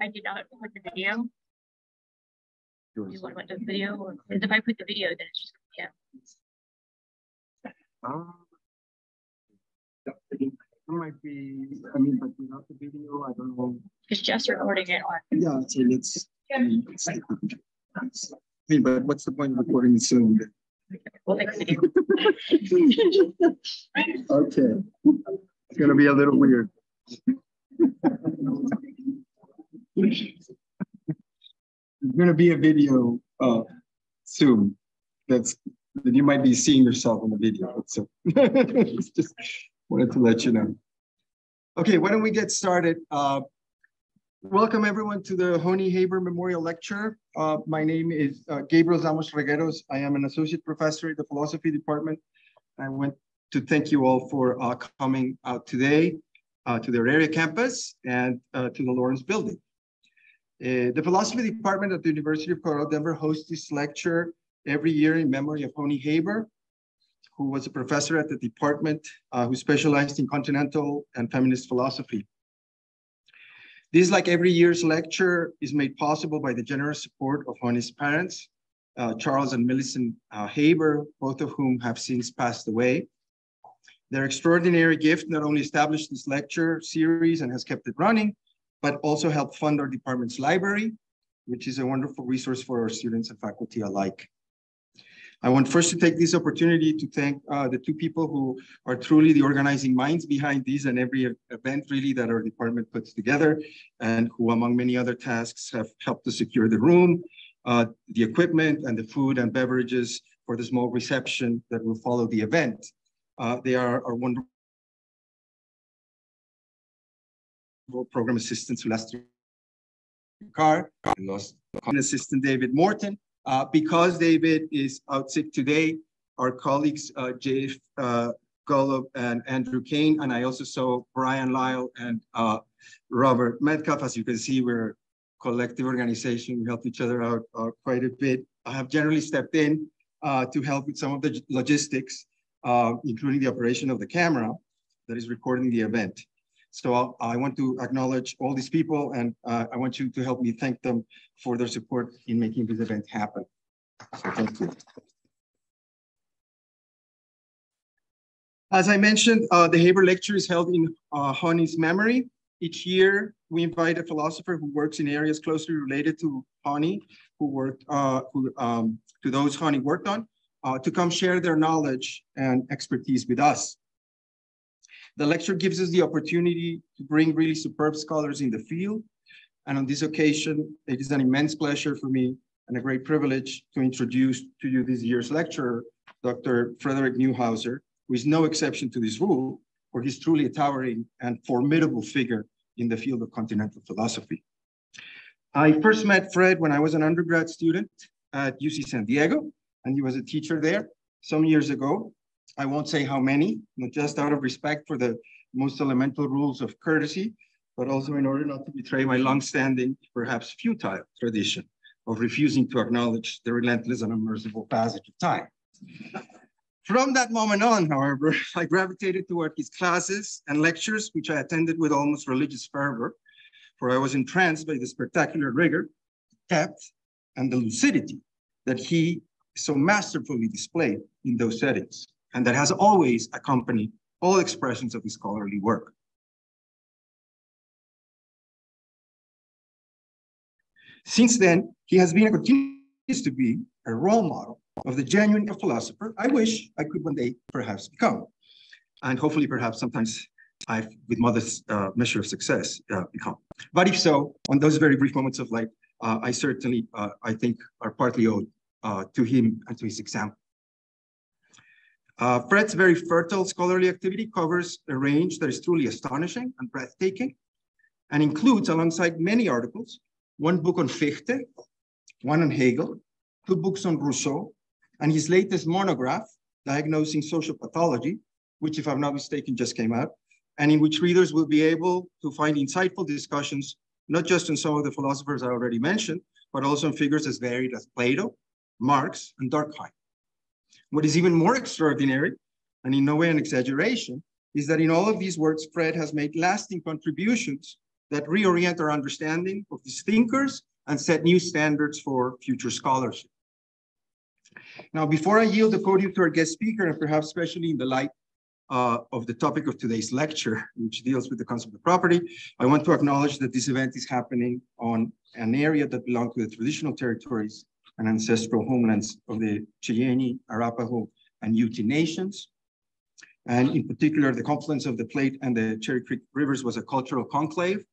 I did not put the video. Do you want to put the video? Or, if I put the video, then it's just yeah. Um, it might be, I mean, but without the video, I don't know. It's just recording it on. Yeah, so let's. I mean, it's- I but what's the point of recording it soon? We'll make a video. Okay, it's gonna be a little weird. There's gonna be a video uh soon that's that you might be seeing yourself in the video. So just wanted to let you know. Okay, why don't we get started? Uh, welcome everyone to the Honi Haber Memorial Lecture. Uh, my name is uh, Gabriel Zamosc Regueros. I am an associate professor in the philosophy department. I want to thank you all for uh, coming out today uh, to the Auraria campus and uh, to the Lawrence Building. Uh, the philosophy department at the University of Colorado Denver hosts this lecture every year in memory of Honi Haber, who was a professor at the department uh, who specialized in continental and feminist philosophy. This, like every year's lecture, is made possible by the generous support of Honi's parents, uh, Charles and Millicent uh, Haber, both of whom have since passed away. Their extraordinary gift not only established this lecture series and has kept it running, but also helped fund our department's library, which is a wonderful resource for our students and faculty alike. I want first to take this opportunity to thank uh, the two people who are truly the organizing minds behind these and every event really that our department puts together and who among many other tasks have helped to secure the room, uh, the equipment and the food and beverages for the small reception that will follow the event. Uh, they are our wonderful program assistant Celeste Carr, lost assistant David Morton. Uh, because David is out sick today, our colleagues uh, Jay uh, Golub and Andrew Kane, and I also saw Brian Lyle and uh, Robert Metcalf. As you can see, we're a collective organization. We help each other out uh, quite a bit. I have generally stepped in uh, to help with some of the logistics, uh, including the operation of the camera that is recording the event. So I'll, i want to acknowledge all these people and uh, I want you to help me thank them for their support in making this event happen. So thank you. As I mentioned, uh, the Haber Lecture is held in uh, Honi's memory. Each year, we invite a philosopher who works in areas closely related to Honi, who worked, uh, who, um, to those Honi worked on, uh, to come share their knowledge and expertise with us. The lecture gives us the opportunity to bring really superb scholars in the field. And on this occasion, it is an immense pleasure for me and a great privilege to introduce to you this year's lecturer, Dr. Frederick Neuhouser, who is no exception to this rule, for he's truly a towering and formidable figure in the field of continental philosophy. I first met Fred when I was an undergrad student at UC San Diego, and he was a teacher there some years ago. I won't say how many, not just out of respect for the most elemental rules of courtesy, but also in order not to betray my longstanding, perhaps futile tradition of refusing to acknowledge the relentless and unmerciful passage of time. From that moment on, however, I gravitated toward his classes and lectures, which I attended with almost religious fervor, for I was entranced by the spectacular rigor, depth, and the lucidity that he so masterfully displayed in those settings and that has always accompanied all expressions of his scholarly work. Since then, he has been and continues to be a role model of the genuine philosopher I wish I could one day perhaps become. And hopefully, perhaps sometimes I've, with modest uh, measure of success, uh, become. But if so, on those very brief moments of life, uh, I certainly, uh, I think, are partly owed uh, to him and to his example. Uh, Fred's very fertile scholarly activity covers a range that is truly astonishing and breathtaking and includes, alongside many articles, one book on Fichte, one on Hegel, two books on Rousseau, and his latest monograph, Diagnosing Social Pathology, which, if I'm not mistaken, just came out, and in which readers will be able to find insightful discussions, not just on some of the philosophers I already mentioned, but also on figures as varied as Plato, Marx, and Durkheim. What is even more extraordinary, and in no way an exaggeration, is that in all of these works, Fred has made lasting contributions that reorient our understanding of these thinkers and set new standards for future scholarship. Now, before I yield the podium to our guest speaker, and perhaps especially in the light uh, of the topic of today's lecture, which deals with the concept of property, I want to acknowledge that this event is happening on an area that belongs to the traditional territories and ancestral homelands of the Cheyenne, Arapaho, and Ute nations. And in particular, the confluence of the Platte and the Cherry Creek rivers was a cultural conclave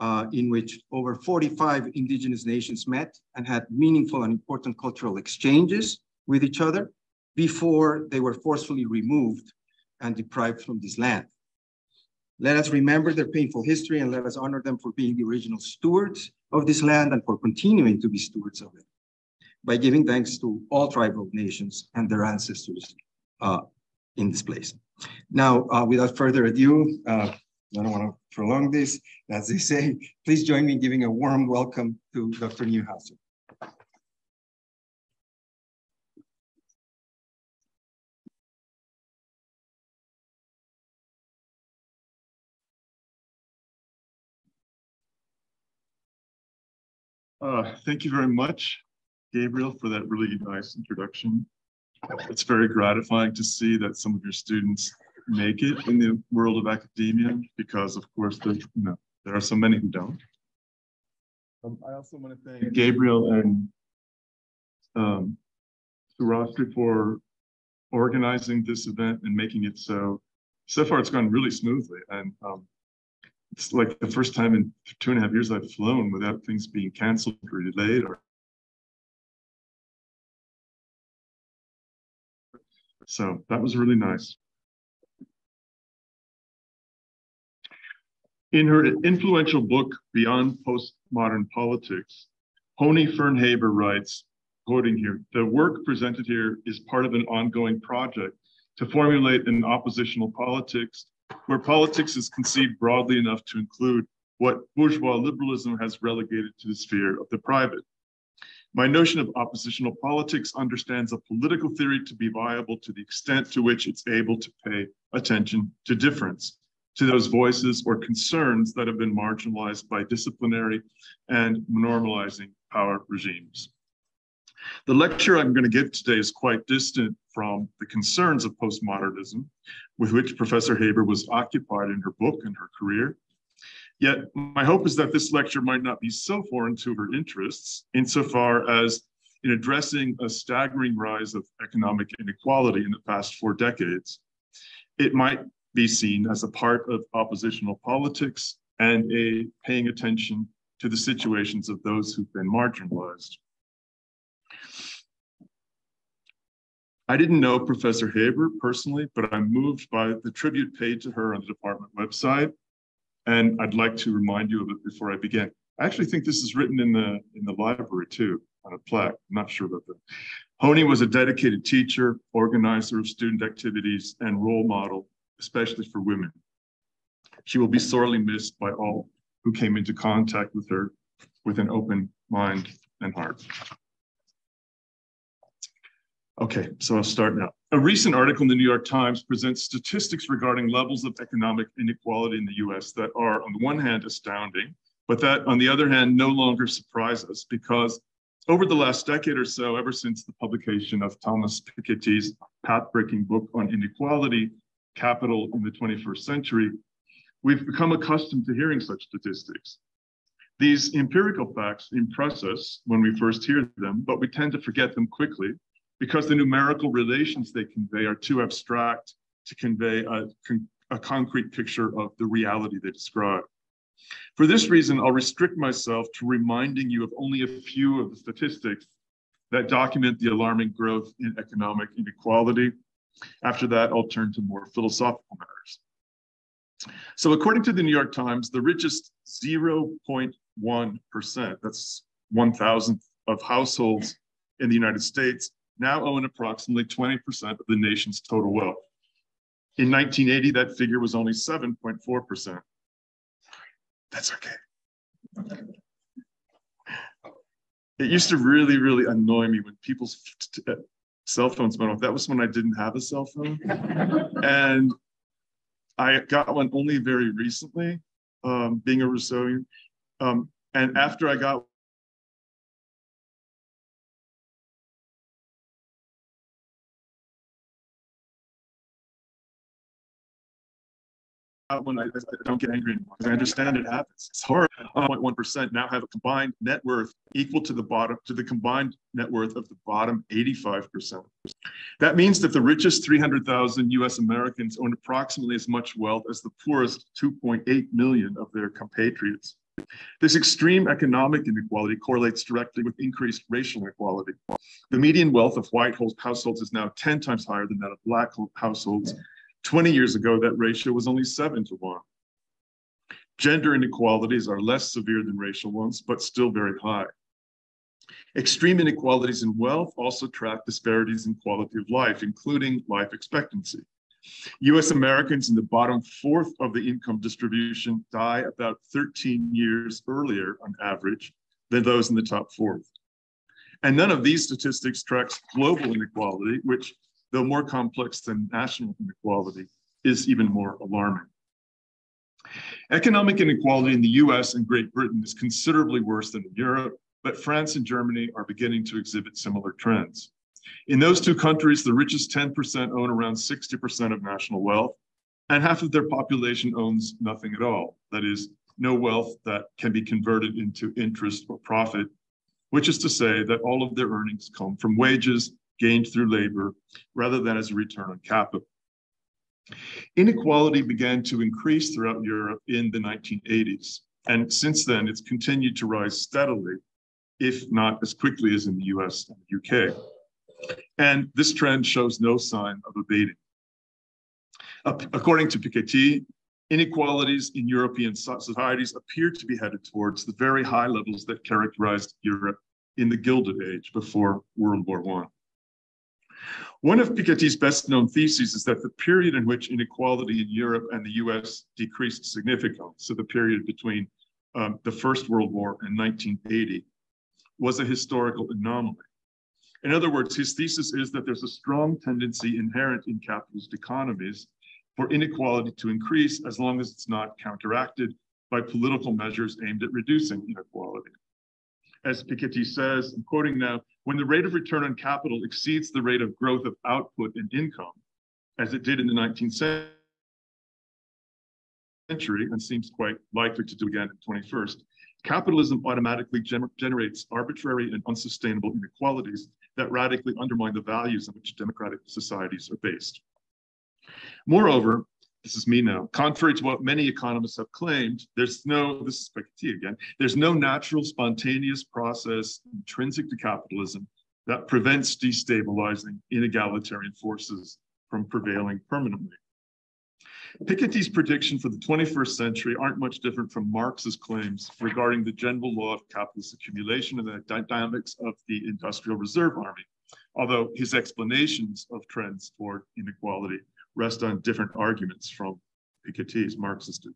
uh, in which over 45 indigenous nations met and had meaningful and important cultural exchanges with each other before they were forcefully removed and deprived from this land. Let us remember their painful history and let us honor them for being the original stewards of this land and for continuing to be stewards of it by giving thanks to all tribal nations and their ancestors uh, in this place. Now, uh, without further ado, uh, I don't want to prolong this. As they say, please join me in giving a warm welcome to Dr. Neuhouser. Uh, thank you very much, Gabriel, for that really nice introduction. It's very gratifying to see that some of your students make it in the world of academia because, of course, there, you know, there are so many who don't. Um, I also want to thank Gabriel and um, Surastri for organizing this event and making it so. So far, it's gone really smoothly, and um, it's like the first time in two and a half years I've flown without things being canceled or delayed or so that was really nice. In her influential book, Beyond Postmodern Politics, Honi Fern Haber writes, quoting here, the work presented here is part of an ongoing project to formulate an oppositional politics where politics is conceived broadly enough to include what bourgeois liberalism has relegated to the sphere of the private. My notion of oppositional politics understands a political theory to be viable to the extent to which it's able to pay attention to difference, to those voices or concerns that have been marginalized by disciplinary and normalizing power regimes. The lecture I'm going to give today is quite distant from the concerns of postmodernism, with which Professor Haber was occupied in her book and her career. Yet, my hope is that this lecture might not be so foreign to her interests, insofar as in addressing a staggering rise of economic inequality in the past four decades, it might be seen as a part of oppositional politics and a paying attention to the situations of those who've been marginalized. I didn't know Professor Haber personally, but I'm moved by the tribute paid to her on the department website. And I'd like to remind you of it before I begin. I actually think this is written in the in the library too, on a plaque. I'm not sure about that. Honi was a dedicated teacher, organizer of student activities, and role model especially for women. She will be sorely missed by all who came into contact with her with an open mind and heart. Okay, so I'll start now. A recent article in the New York Times presents statistics regarding levels of economic inequality in the US that are, on the one hand, astounding, but that, on the other hand, no longer surprise us because over the last decade or so, ever since the publication of Thomas Piketty's path-breaking book on inequality, capital in the 21st century, we've become accustomed to hearing such statistics. These empirical facts impress us when we first hear them, but we tend to forget them quickly because the numerical relations they convey are too abstract to convey a, a concrete picture of the reality they describe. For this reason, I'll restrict myself to reminding you of only a few of the statistics that document the alarming growth in economic inequality after that, I'll turn to more philosophical matters. So according to the New York Times, the richest 0.1%, that's one thousandth of households in the United States, now own approximately 20% of the nation's total wealth. In 1980, that figure was only 7.4%. That's okay. It used to really, really annoy me when people's cell phones went off. That was when I didn't have a cell phone. and I got one only very recently. um, being a Rousseauian. Um, and after I got when I, I, don't get angry anymore because I understand it happens. It's hard. 0.1% now have a combined net worth equal to the bottom to the combined net worth of the bottom 85%. That means that the richest 300,000 US Americans own approximately as much wealth as the poorest 2.8 million of their compatriots. This extreme economic inequality correlates directly with increased racial inequality. The median wealth of white households is now 10 times higher than that of black households 20 years ago, that ratio was only seven to one. Gender inequalities are less severe than racial ones, but still very high. Extreme inequalities in wealth also track disparities in quality of life, including life expectancy. US Americans in the bottom fourth of the income distribution die about 13 years earlier on average than those in the top fourth. And none of these statistics tracks global inequality, which though more complex than national inequality, is even more alarming. Economic inequality in the US and Great Britain is considerably worse than in Europe, but France and Germany are beginning to exhibit similar trends. In those two countries, the richest 10% own around 60% of national wealth, and half of their population owns nothing at all. That is, no wealth that can be converted into interest or profit, which is to say that all of their earnings come from wages gained through labor rather than as a return on capital. Inequality began to increase throughout Europe in the 1980s. And since then, it's continued to rise steadily, if not as quickly as in the US and the UK. And this trend shows no sign of abating. According to Piketty, inequalities in European societies appear to be headed towards the very high levels that characterized Europe in the Gilded Age before World War I. One of Piketty's best known theses is that the period in which inequality in Europe and the US decreased significantly, so the period between um, the First World War and 1980, was a historical anomaly. In other words, his thesis is that there's a strong tendency inherent in capitalist economies for inequality to increase as long as it's not counteracted by political measures aimed at reducing inequality. As Piketty says, I'm quoting now, when the rate of return on capital exceeds the rate of growth of output and income, as it did in the 19th century and seems quite likely to do again in the 21st, capitalism automatically gener generates arbitrary and unsustainable inequalities that radically undermine the values on which democratic societies are based. Moreover, this is me now. Contrary to what many economists have claimed, there's no, this is Piketty again, there's no natural spontaneous process intrinsic to capitalism that prevents destabilizing inegalitarian forces from prevailing permanently. Piketty's prediction for the 21st century aren't much different from Marx's claims regarding the general law of capitalist accumulation and the dynamics of the Industrial Reserve Army, although his explanations of trends toward inequality rest on different arguments from Piketty's Marxist.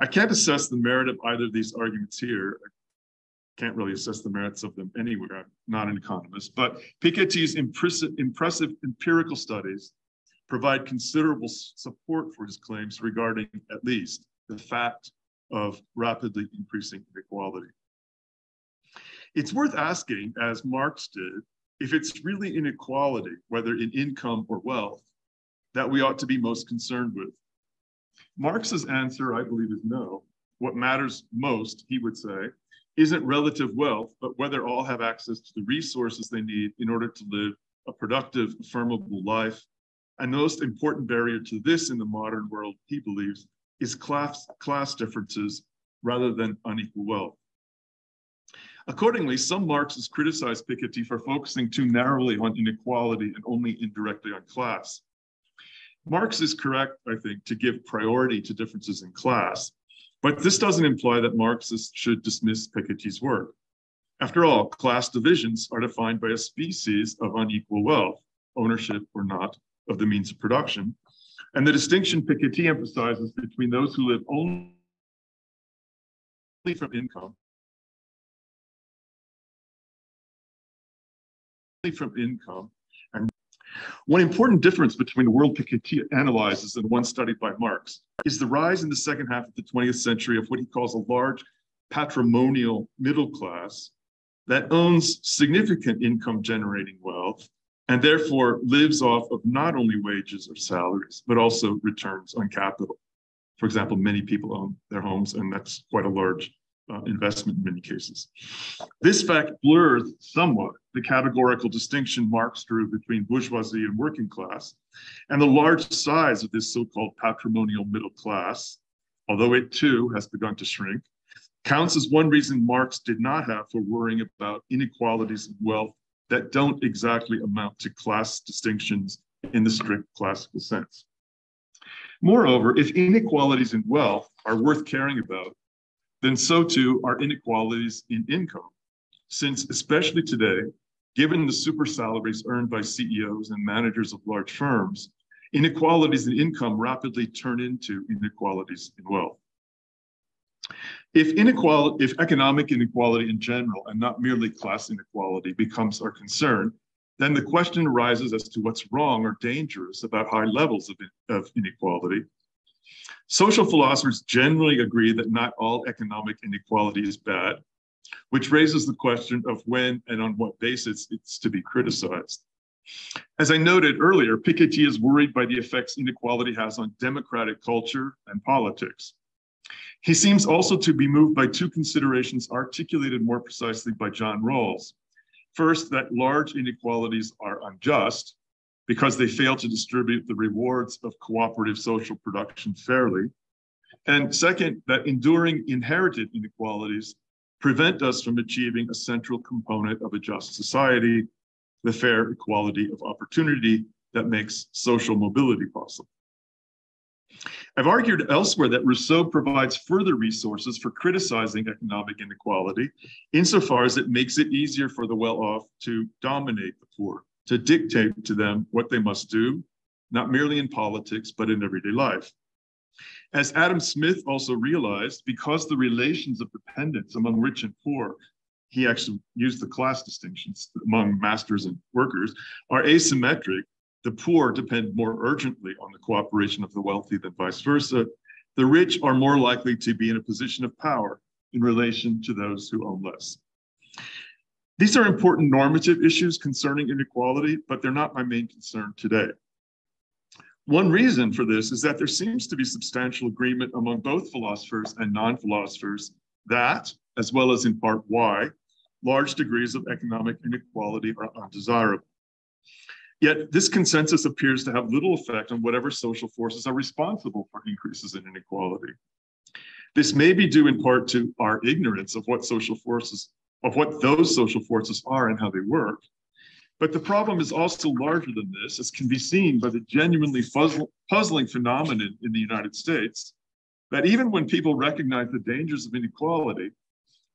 I can't assess the merit of either of these arguments here. I can't really assess the merits of them anywhere. I'm not an economist, but Piketty's impressive, impressive empirical studies provide considerable support for his claims regarding at least the fact of rapidly increasing inequality. It's worth asking, as Marx did, if it's really inequality, whether in income or wealth, that we ought to be most concerned with? Marx's answer, I believe, is no. What matters most, he would say, isn't relative wealth, but whether all have access to the resources they need in order to live a productive, affirmable life. And the most important barrier to this in the modern world, he believes, is class, class differences rather than unequal wealth. Accordingly, some Marxists criticize Piketty for focusing too narrowly on inequality and only indirectly on class. Marx is correct, I think, to give priority to differences in class, but this doesn't imply that Marxists should dismiss Piketty's work. After all, class divisions are defined by a species of unequal wealth, ownership or not, of the means of production. And the distinction Piketty emphasizes between those who live only from income from income One important difference between the world Piketty analyzes and one studied by Marx is the rise in the second half of the 20th century of what he calls a large patrimonial middle class that owns significant income generating wealth and therefore lives off of not only wages or salaries, but also returns on capital. For example, many people own their homes, and that's quite a large uh, investment in many cases. This fact blurs somewhat the categorical distinction Marx drew between bourgeoisie and working class, and the large size of this so-called patrimonial middle class, although it too has begun to shrink, counts as one reason Marx did not have for worrying about inequalities of wealth that don't exactly amount to class distinctions in the strict classical sense. Moreover, if inequalities in wealth are worth caring about, then so too are inequalities in income, since especially today, given the super salaries earned by CEOs and managers of large firms, inequalities in income rapidly turn into inequalities in wealth. If inequality, if economic inequality in general and not merely class inequality becomes our concern, then the question arises as to what's wrong or dangerous about high levels of, of inequality. Social philosophers generally agree that not all economic inequality is bad, which raises the question of when and on what basis it's to be criticized. As I noted earlier, Piketty is worried by the effects inequality has on democratic culture and politics. He seems also to be moved by two considerations articulated more precisely by John Rawls. First, that large inequalities are unjust because they fail to distribute the rewards of cooperative social production fairly. And second, that enduring inherited inequalities prevent us from achieving a central component of a just society, the fair equality of opportunity that makes social mobility possible. I've argued elsewhere that Rousseau provides further resources for criticizing economic inequality insofar as it makes it easier for the well off to dominate the poor, to dictate to them what they must do, not merely in politics, but in everyday life. As Adam Smith also realized, because the relations of dependence among rich and poor, he actually used the class distinctions among masters and workers, are asymmetric, the poor depend more urgently on the cooperation of the wealthy than vice versa. The rich are more likely to be in a position of power in relation to those who own less. These are important normative issues concerning inequality, but they're not my main concern today. One reason for this is that there seems to be substantial agreement among both philosophers and non philosophers that, as well as in part why, large degrees of economic inequality are undesirable. Yet this consensus appears to have little effect on whatever social forces are responsible for increases in inequality. This may be due in part to our ignorance of what social forces, of what those social forces are and how they work. But the problem is also larger than this, as can be seen by the genuinely puzzling phenomenon in the United States that even when people recognize the dangers of inequality,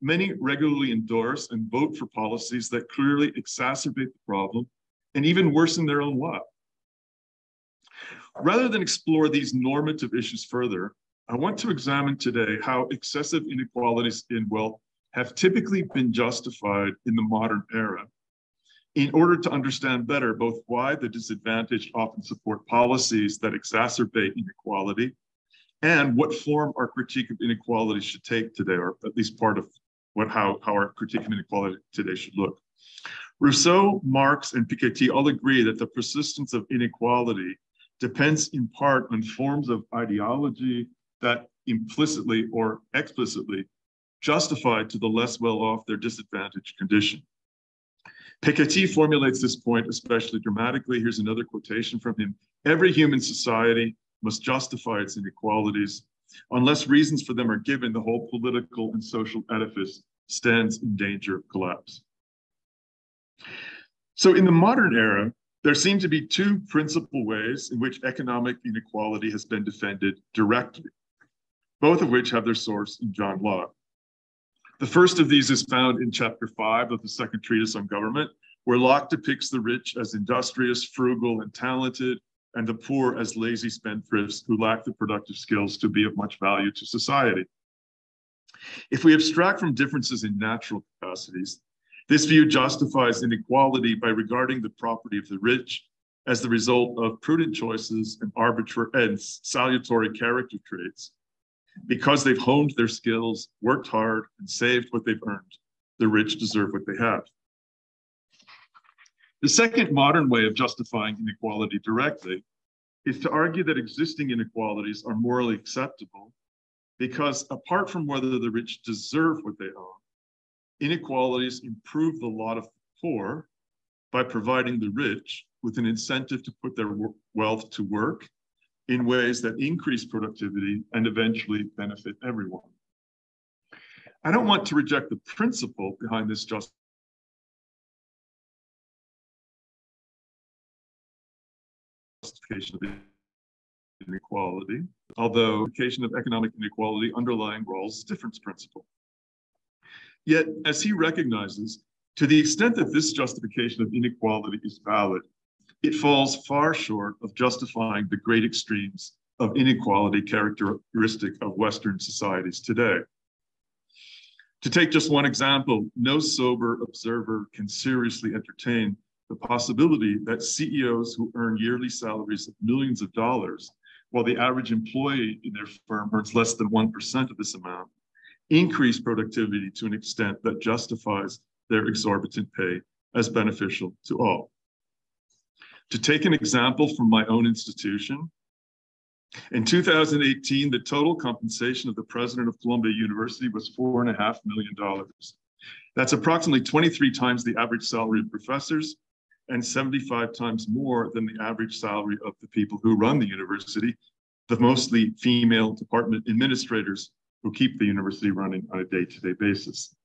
many regularly endorse and vote for policies that clearly exacerbate the problem and even worsen their own lot. Rather than explore these normative issues further, I want to examine today how excessive inequalities in wealth have typically been justified in the modern era in order to understand better both why the disadvantaged often support policies that exacerbate inequality and what form our critique of inequality should take today, or at least part of what how, how our critique of inequality today should look. Rousseau, Marx, and Piketty all agree that the persistence of inequality depends in part on forms of ideology that implicitly or explicitly justify to the less well off their disadvantaged condition. Piketty formulates this point especially dramatically. Here's another quotation from him. Every human society must justify its inequalities. Unless reasons for them are given, the whole political and social edifice stands in danger of collapse. So in the modern era, there seem to be two principal ways in which economic inequality has been defended directly, both of which have their source in John Locke. The first of these is found in chapter five of the second treatise on government, where Locke depicts the rich as industrious, frugal, and talented, and the poor as lazy spendthrifts who lack the productive skills to be of much value to society. If we abstract from differences in natural capacities, this view justifies inequality by regarding the property of the rich as the result of prudent choices and arbitrary and salutary character traits. Because they've honed their skills, worked hard, and saved what they've earned, the rich deserve what they have. The second modern way of justifying inequality directly is to argue that existing inequalities are morally acceptable because apart from whether the rich deserve what they own, inequalities improve the lot of the poor by providing the rich with an incentive to put their wealth to work in ways that increase productivity and eventually benefit everyone. I don't want to reject the principle behind this justification of inequality, although justification of economic inequality underlying Rawls' difference principle. Yet, as he recognizes, to the extent that this justification of inequality is valid, it falls far short of justifying the great extremes of inequality characteristic of Western societies today. To take just one example, no sober observer can seriously entertain the possibility that CEOs who earn yearly salaries of millions of dollars, while the average employee in their firm earns less than 1% of this amount, increase productivity to an extent that justifies their exorbitant pay as beneficial to all. To take an example from my own institution, in 2018, the total compensation of the president of Columbia University was $4.5 million. That's approximately 23 times the average salary of professors and 75 times more than the average salary of the people who run the university, the mostly female department administrators who keep the university running on a day-to-day basis.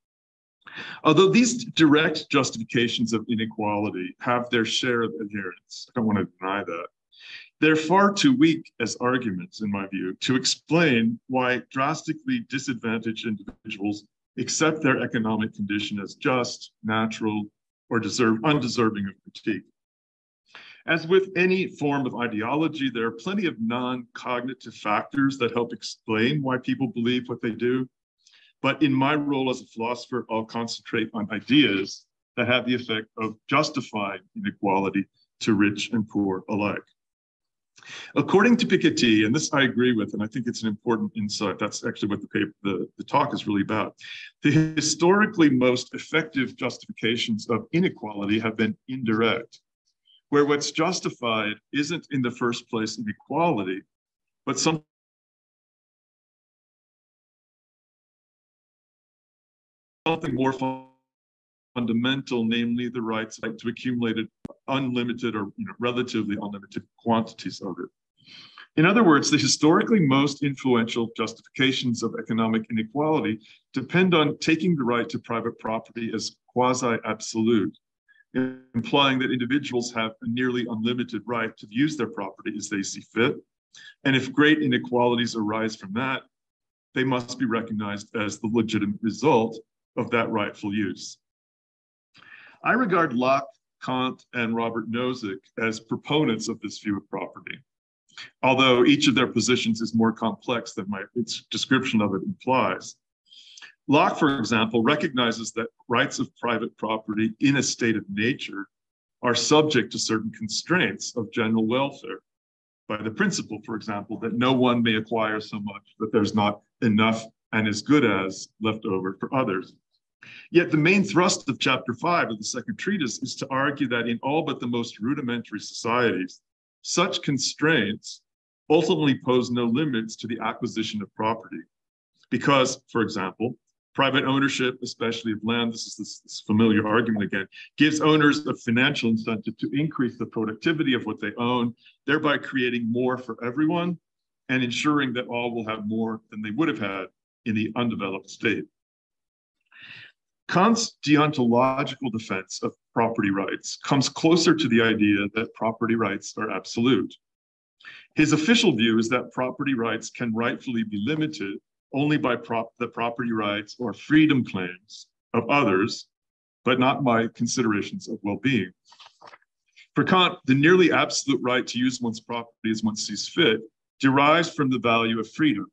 Although these direct justifications of inequality have their share of adherents, I don't want to deny that, they're far too weak as arguments, in my view, to explain why drastically disadvantaged individuals accept their economic condition as just, natural, or deserve, undeserving of critique. As with any form of ideology, there are plenty of non-cognitive factors that help explain why people believe what they do. But in my role as a philosopher, I'll concentrate on ideas that have the effect of justifying inequality to rich and poor alike. According to Piketty, and this I agree with, and I think it's an important insight, that's actually what the paper, the, the talk is really about. The historically most effective justifications of inequality have been indirect, where what's justified isn't in the first place inequality, but something something more fundamental, namely the rights to accumulate unlimited or you know, relatively unlimited quantities of it. In other words, the historically most influential justifications of economic inequality depend on taking the right to private property as quasi-absolute, implying that individuals have a nearly unlimited right to use their property as they see fit. And if great inequalities arise from that, they must be recognized as the legitimate result of that rightful use. I regard Locke, Kant, and Robert Nozick as proponents of this view of property, although each of their positions is more complex than my its description of it implies. Locke, for example, recognizes that rights of private property in a state of nature are subject to certain constraints of general welfare by the principle, for example, that no one may acquire so much that there's not enough and as good as left over for others. Yet the main thrust of chapter five of the second treatise is to argue that in all but the most rudimentary societies, such constraints ultimately pose no limits to the acquisition of property. Because, for example, private ownership, especially of land, this is this, this, familiar argument again, gives owners a financial incentive to increase the productivity of what they own, thereby creating more for everyone and ensuring that all will have more than they would have had in the undeveloped state. Kant's deontological defense of property rights comes closer to the idea that property rights are absolute. His official view is that property rights can rightfully be limited only by prop the property rights or freedom claims of others, but not by considerations of well-being. For Kant, the nearly absolute right to use one's property as one sees fit derives from the value of freedom,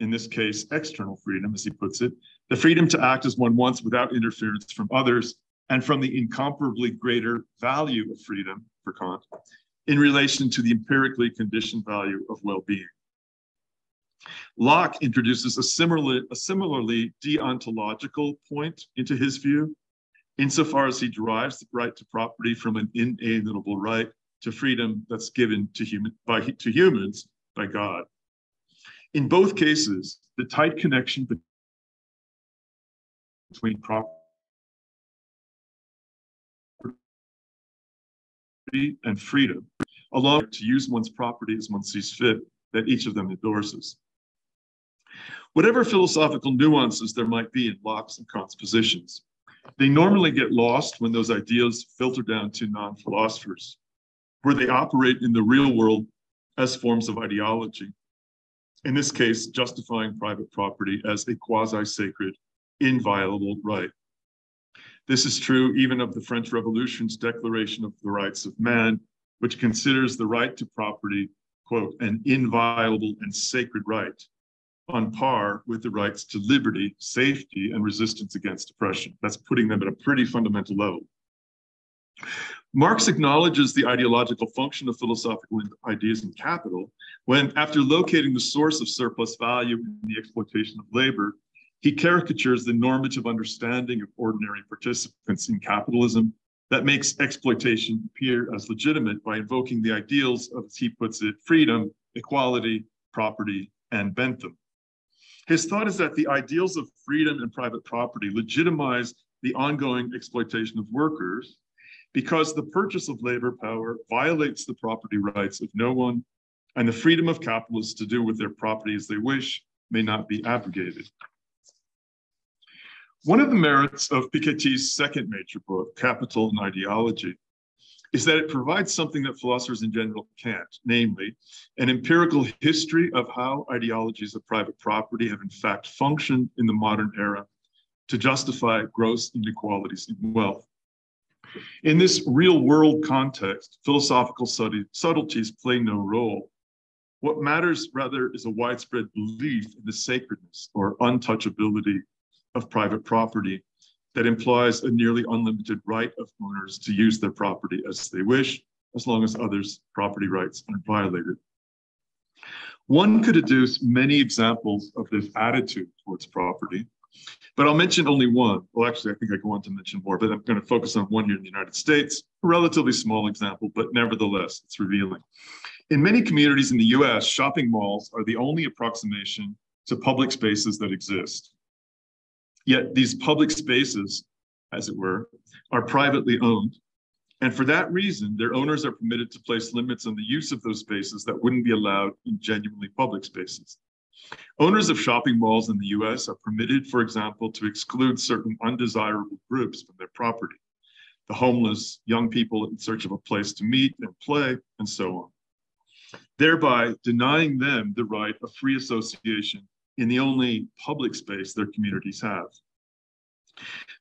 in this case, external freedom, as he puts it, the freedom to act as one wants without interference from others, and from the incomparably greater value of freedom for Kant, in relation to the empirically conditioned value of well-being. Locke introduces a similarly, a similarly deontological point into his view, insofar as he derives the right to property from an inalienable right to freedom that's given to, human, by, to humans by God. In both cases, the tight connection between property and freedom, along to use one's property as one sees fit, that each of them endorses. Whatever philosophical nuances there might be in Locke's and Kant's positions, they normally get lost when those ideas filter down to non-philosophers, where they operate in the real world as forms of ideology. In this case, justifying private property as a quasi-sacred, inviolable right. This is true even of the French Revolution's Declaration of the Rights of Man, which considers the right to property, quote, an inviolable and sacred right, on par with the rights to liberty, safety, and resistance against oppression. That's putting them at a pretty fundamental level. Marx acknowledges the ideological function of philosophical ideas in capital when, after locating the source of surplus value in the exploitation of labor, he caricatures the normative understanding of ordinary participants in capitalism that makes exploitation appear as legitimate by invoking the ideals of, as he puts it, freedom, equality, property, and Bentham. His thought is that the ideals of freedom and private property legitimize the ongoing exploitation of workers because the purchase of labor power violates the property rights of no one, and the freedom of capitalists to do with their property as they wish may not be abrogated. One of the merits of Piketty's second major book, Capital and Ideology, is that it provides something that philosophers in general can't, namely, an empirical history of how ideologies of private property have in fact functioned in the modern era to justify gross inequalities in wealth. In this real world context, philosophical subtleties play no role. What matters rather is a widespread belief in the sacredness or untouchability of private property that implies a nearly unlimited right of owners to use their property as they wish, as long as others' property rights aren't violated. One could adduce many examples of this attitude towards property, but I'll mention only one. Well, actually, I think I go on to mention more, but I'm going to focus on one here in the United States, a relatively small example, but nevertheless, it's revealing. In many communities in the US, shopping malls are the only approximation to public spaces that exist. Yet these public spaces, as it were, are privately owned. And for that reason, their owners are permitted to place limits on the use of those spaces that wouldn't be allowed in genuinely public spaces. Owners of shopping malls in the US are permitted, for example, to exclude certain undesirable groups from their property the homeless, young people in search of a place to meet and play, and so on, thereby denying them the right of free association in the only public space their communities have.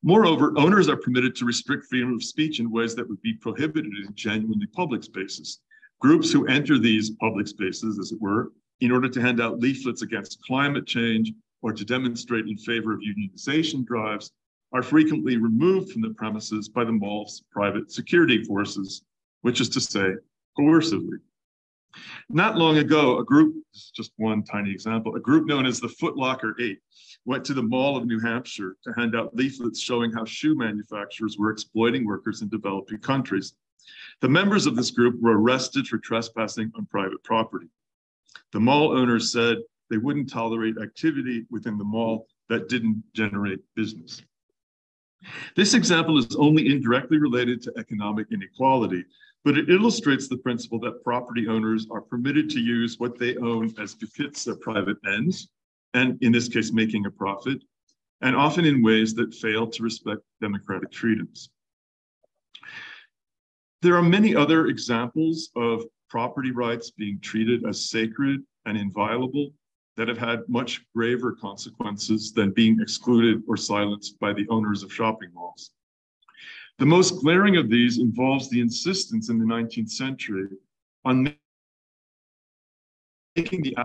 Moreover, owners are permitted to restrict freedom of speech in ways that would be prohibited in genuinely public spaces. Groups who enter these public spaces, as it were, in order to hand out leaflets against climate change or to demonstrate in favor of unionization drives are frequently removed from the premises by the mall's private security forces, which is to say, coercively. Not long ago, a group, just one tiny example, a group known as the Footlocker Eight went to the Mall of New Hampshire to hand out leaflets showing how shoe manufacturers were exploiting workers in developing countries. The members of this group were arrested for trespassing on private property. The mall owners said they wouldn't tolerate activity within the mall that didn't generate business. This example is only indirectly related to economic inequality, but it illustrates the principle that property owners are permitted to use what they own as befits their private ends, and in this case, making a profit, and often in ways that fail to respect democratic freedoms. There are many other examples of property rights being treated as sacred and inviolable that have had much graver consequences than being excluded or silenced by the owners of shopping malls. The most glaring of these involves the insistence in the 19th century on making the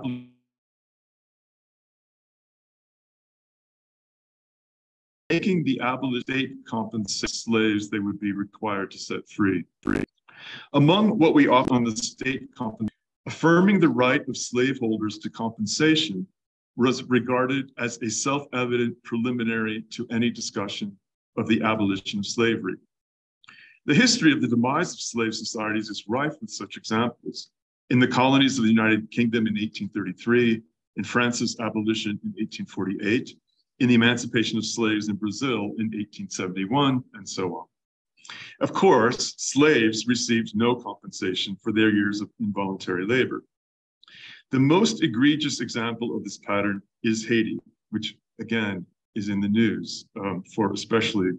making the abolition compensate slaves they would be required to set free. Among what we often on the state compensation, affirming the right of slaveholders to compensation was regarded as a self-evident preliminary to any discussion of the abolition of slavery. The history of the demise of slave societies is rife with such examples. In the colonies of the United Kingdom in 1833, in France's abolition in 1848, in the emancipation of slaves in Brazil in 1871, and so on. Of course, slaves received no compensation for their years of involuntary labor. The most egregious example of this pattern is Haiti, which again is in the news um, for especially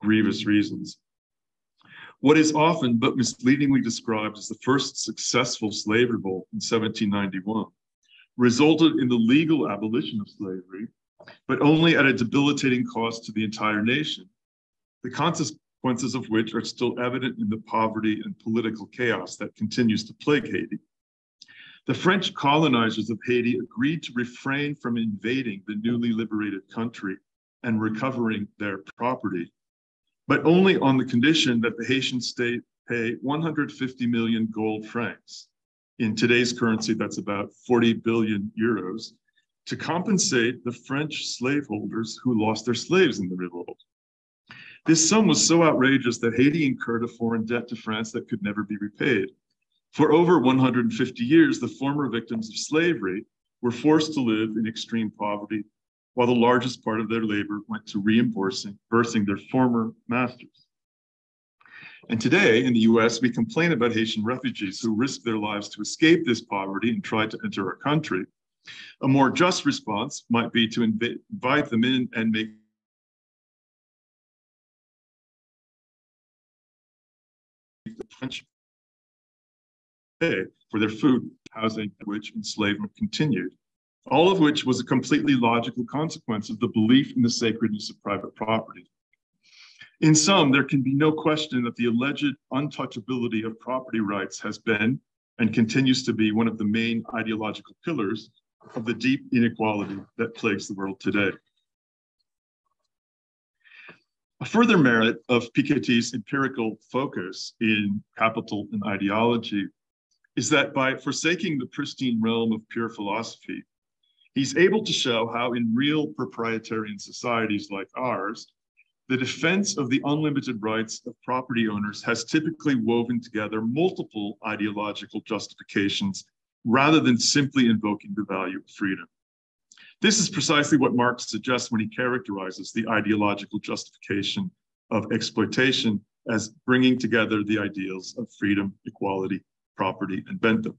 grievous reasons. What is often but misleadingly described as the first successful slave revolt in 1791 resulted in the legal abolition of slavery, but only at a debilitating cost to the entire nation, the consequences of which are still evident in the poverty and political chaos that continues to plague Haiti. The French colonizers of Haiti agreed to refrain from invading the newly liberated country and recovering their property, but only on the condition that the Haitian state pay 150 million gold francs, in today's currency, that's about 40 billion euros, to compensate the French slaveholders who lost their slaves in the revolt. This sum was so outrageous that Haiti incurred a foreign debt to France that could never be repaid. For over 150 years, the former victims of slavery were forced to live in extreme poverty, while the largest part of their labor went to reimbursing their former masters. And today in the US, we complain about Haitian refugees who risk their lives to escape this poverty and try to enter our country. A more just response might be to invite them in and make the French pay for their food, housing, which enslavement continued. All of which was a completely logical consequence of the belief in the sacredness of private property. In sum, there can be no question that the alleged untouchability of property rights has been and continues to be one of the main ideological pillars of the deep inequality that plagues the world today. A further merit of Piketty's empirical focus in capital and ideology is that by forsaking the pristine realm of pure philosophy, he's able to show how in real proprietarian societies like ours, the defense of the unlimited rights of property owners has typically woven together multiple ideological justifications rather than simply invoking the value of freedom. This is precisely what Marx suggests when he characterizes the ideological justification of exploitation as bringing together the ideals of freedom, equality, property, and Bentham.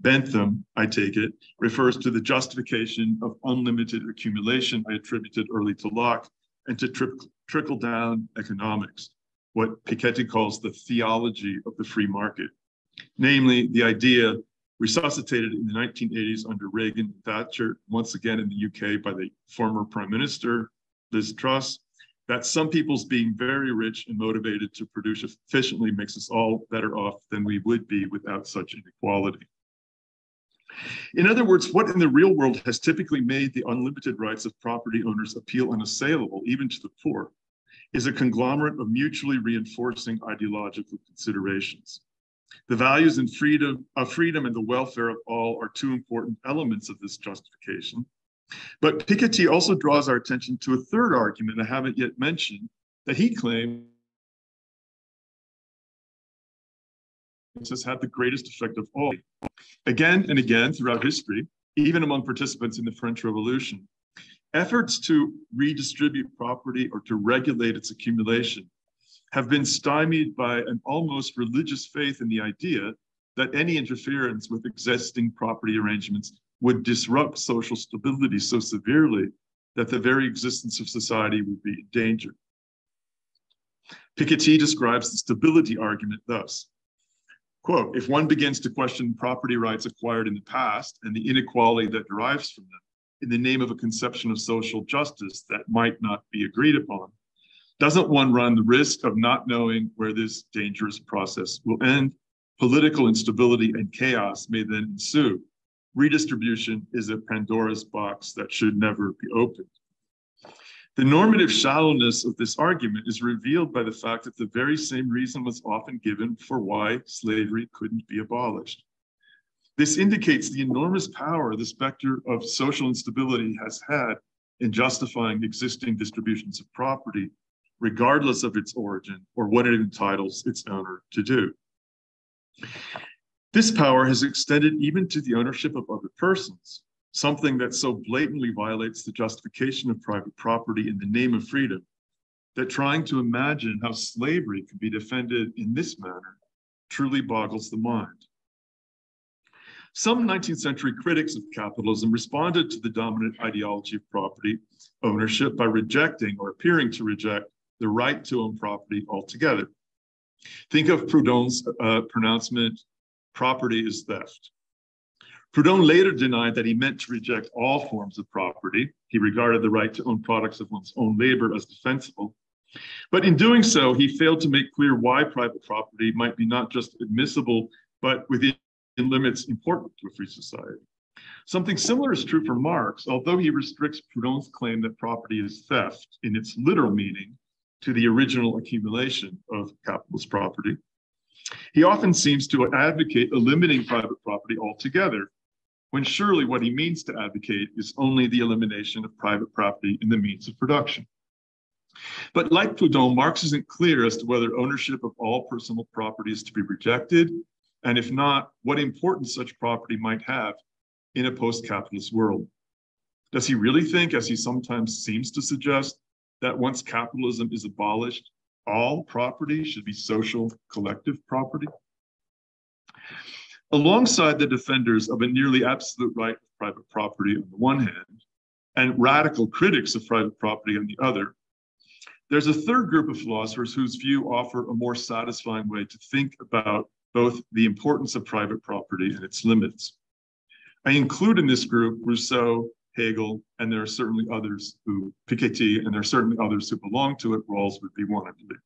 Bentham, I take it, refers to the justification of unlimited accumulation I attributed early to Locke and to tri trickle down economics, what Piketty calls the theology of the free market, namely the idea resuscitated in the 1980s under Reagan and Thatcher, once again in the UK by the former Prime Minister, Liz Truss, that some people's being very rich and motivated to produce efficiently makes us all better off than we would be without such inequality. In other words, what in the real world has typically made the unlimited rights of property owners appeal unassailable, even to the poor, is a conglomerate of mutually reinforcing ideological considerations. The values and freedom of freedom and the welfare of all are two important elements of this justification. But Piketty also draws our attention to a third argument I haven't yet mentioned that he claims has had the greatest effect of all. Again and again throughout history, even among participants in the French Revolution, efforts to redistribute property or to regulate its accumulation have been stymied by an almost religious faith in the idea that any interference with existing property arrangements would disrupt social stability so severely that the very existence of society would be endangered. Piketty describes the stability argument thus Quote, if one begins to question property rights acquired in the past and the inequality that derives from them in the name of a conception of social justice that might not be agreed upon, doesn't one run the risk of not knowing where this dangerous process will end? Political instability and chaos may then ensue. Redistribution is a Pandora's box that should never be opened. The normative shallowness of this argument is revealed by the fact that the very same reason was often given for why slavery couldn't be abolished. This indicates the enormous power the specter of social instability has had in justifying existing distributions of property, regardless of its origin or what it entitles its owner to do. This power has extended even to the ownership of other persons, something that so blatantly violates the justification of private property in the name of freedom that trying to imagine how slavery could be defended in this manner truly boggles the mind. Some 19th century critics of capitalism responded to the dominant ideology of property ownership by rejecting or appearing to reject the right to own property altogether. Think of Proudhon's uh, pronouncement, property is theft. Proudhon later denied that he meant to reject all forms of property. He regarded the right to own products of one's own labor as defensible. But in doing so, he failed to make clear why private property might be not just admissible, but within limits important to a free society. Something similar is true for Marx, although he restricts Proudhon's claim that property is theft in its literal meaning to the original accumulation of capitalist property. He often seems to advocate eliminating private property altogether when surely what he means to advocate is only the elimination of private property in the means of production. But like Proudhon, Marx isn't clear as to whether ownership of all personal property is to be rejected, and if not, what importance such property might have in a post-capitalist world. Does he really think, as he sometimes seems to suggest, that once capitalism is abolished, all property should be social collective property? Alongside the defenders of a nearly absolute right of private property on the one hand, and radical critics of private property on the other, there's a third group of philosophers whose view offer a more satisfying way to think about both the importance of private property and its limits. I include in this group Rousseau, Hegel, and there are certainly others who, Piketty, and there are certainly others who belong to it. Rawls would be one, I believe.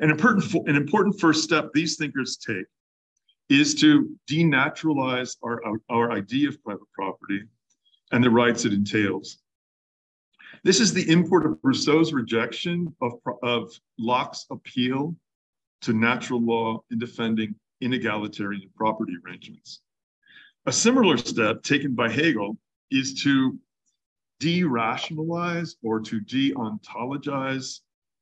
An important, an important first step these thinkers take is to denaturalize our, our, our idea of private property and the rights it entails. This is the import of Rousseau's rejection of, of Locke's appeal to natural law in defending inegalitarian property arrangements. A similar step taken by Hegel is to de-rationalize or to de-ontologize,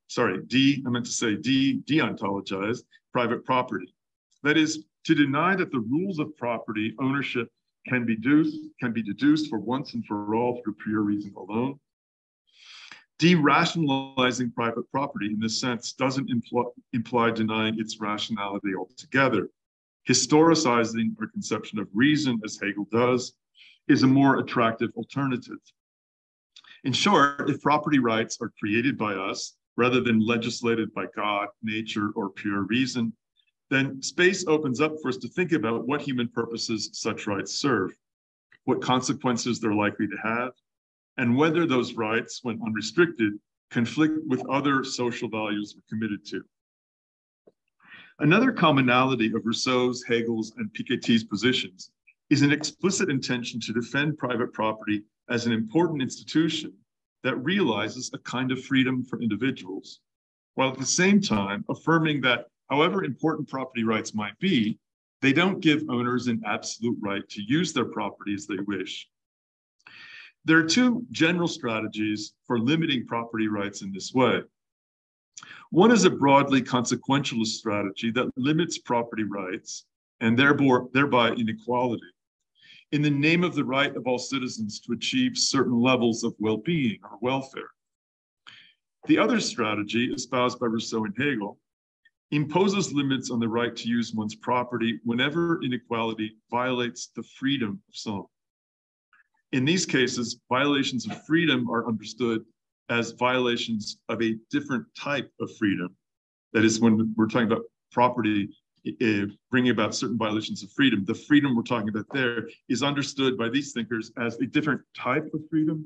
sorry, de, I meant to say de, de-ontologize private property. That is, to deny that the rules of property ownership can be, deduced, can be deduced for once and for all through pure reason alone. Derationalizing private property in this sense doesn't imply, imply denying its rationality altogether. Historicizing our conception of reason, as Hegel does, is a more attractive alternative. In short, if property rights are created by us rather than legislated by God, nature, or pure reason, then space opens up for us to think about what human purposes such rights serve, what consequences they're likely to have, and whether those rights, when unrestricted, conflict with other social values we're committed to. Another commonality of Rousseau's, Hegel's, and Piketty's positions is an explicit intention to defend private property as an important institution that realizes a kind of freedom for individuals, while at the same time affirming that however important property rights might be, they don't give owners an absolute right to use their property as they wish. There are two general strategies for limiting property rights in this way. One is a broadly consequentialist strategy that limits property rights and thereby inequality in the name of the right of all citizens to achieve certain levels of well-being or welfare. The other strategy espoused by Rousseau and Hegel imposes limits on the right to use one's property whenever inequality violates the freedom of some. In these cases, violations of freedom are understood as violations of a different type of freedom. That is, when we're talking about property uh, bringing about certain violations of freedom, the freedom we're talking about there is understood by these thinkers as a different type of freedom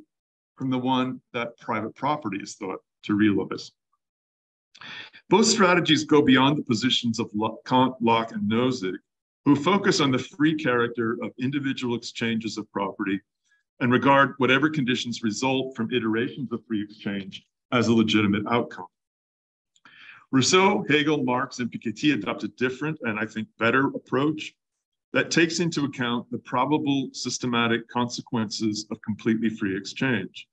from the one that private property is thought to realize. Both strategies go beyond the positions of Kant, Locke, and Nozick, who focus on the free character of individual exchanges of property and regard whatever conditions result from iterations of free exchange as a legitimate outcome. Rousseau, Hegel, Marx, and Piketty adopt a different and I think better approach that takes into account the probable systematic consequences of completely free exchange.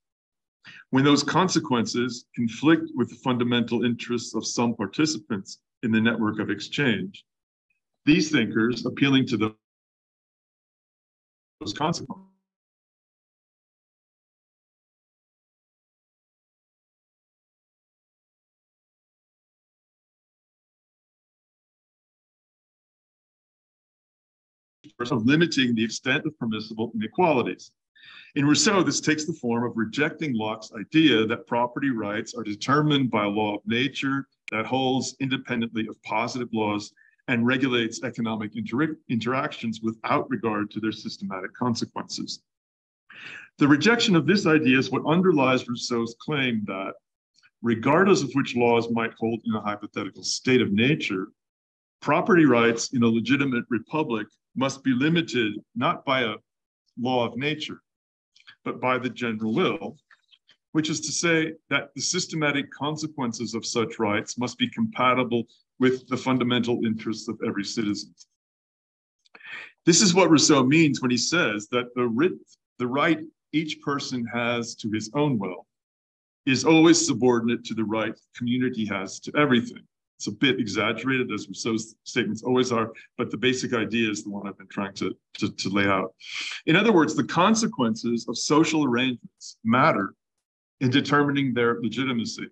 When those consequences conflict with the fundamental interests of some participants in the network of exchange, these thinkers, appealing to those consequences, of limiting the extent of permissible inequalities. In Rousseau, this takes the form of rejecting Locke's idea that property rights are determined by a law of nature that holds independently of positive laws and regulates economic inter interactions without regard to their systematic consequences. The rejection of this idea is what underlies Rousseau's claim that, regardless of which laws might hold in a hypothetical state of nature, property rights in a legitimate republic must be limited not by a law of nature, but by the general will, which is to say that the systematic consequences of such rights must be compatible with the fundamental interests of every citizen. This is what Rousseau means when he says that the, writ, the right each person has to his own will is always subordinate to the right community has to everything. It's a bit exaggerated, as Rousseau's statements always are, but the basic idea is the one I've been trying to, to, to lay out. In other words, the consequences of social arrangements matter in determining their legitimacy.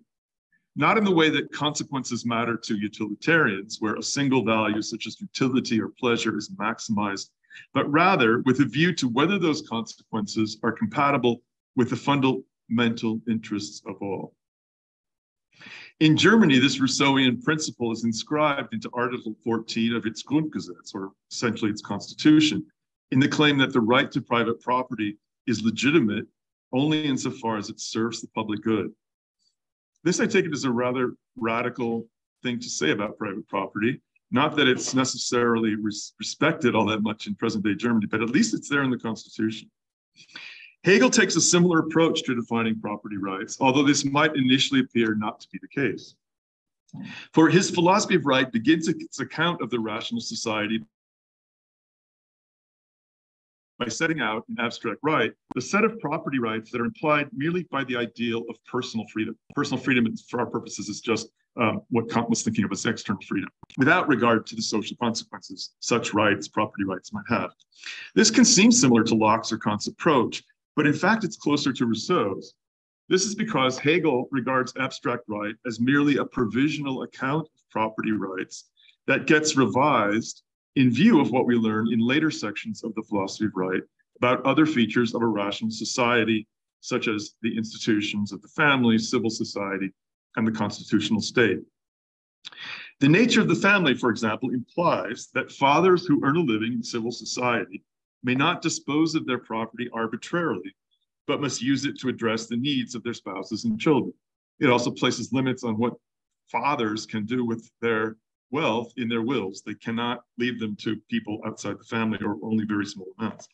Not in the way that consequences matter to utilitarians, where a single value such as utility or pleasure is maximized, but rather with a view to whether those consequences are compatible with the fundamental interests of all. In Germany, this Rousseauian principle is inscribed into Article 14 of its Grundgesetz, or essentially its constitution, in the claim that the right to private property is legitimate only insofar as it serves the public good. This, I take it, is a rather radical thing to say about private property. Not that it's necessarily res respected all that much in present day Germany, but at least it's there in the Constitution. Hegel takes a similar approach to defining property rights, although this might initially appear not to be the case. For his philosophy of right begins its account of the rational society by setting out in abstract right the set of property rights that are implied merely by the ideal of personal freedom. Personal freedom, for our purposes, is just um, what Kant was thinking of as external freedom, without regard to the social consequences such rights, property rights might have. This can seem similar to Locke's or Kant's approach, but in fact, it's closer to Rousseau's. This is because Hegel regards abstract right as merely a provisional account of property rights that gets revised in view of what we learn in later sections of the philosophy of right about other features of a rational society, such as the institutions of the family, civil society, and the constitutional state. The nature of the family, for example, implies that fathers who earn a living in civil society may not dispose of their property arbitrarily, but must use it to address the needs of their spouses and children. It also places limits on what fathers can do with their wealth in their wills. They cannot leave them to people outside the family or only very small amounts.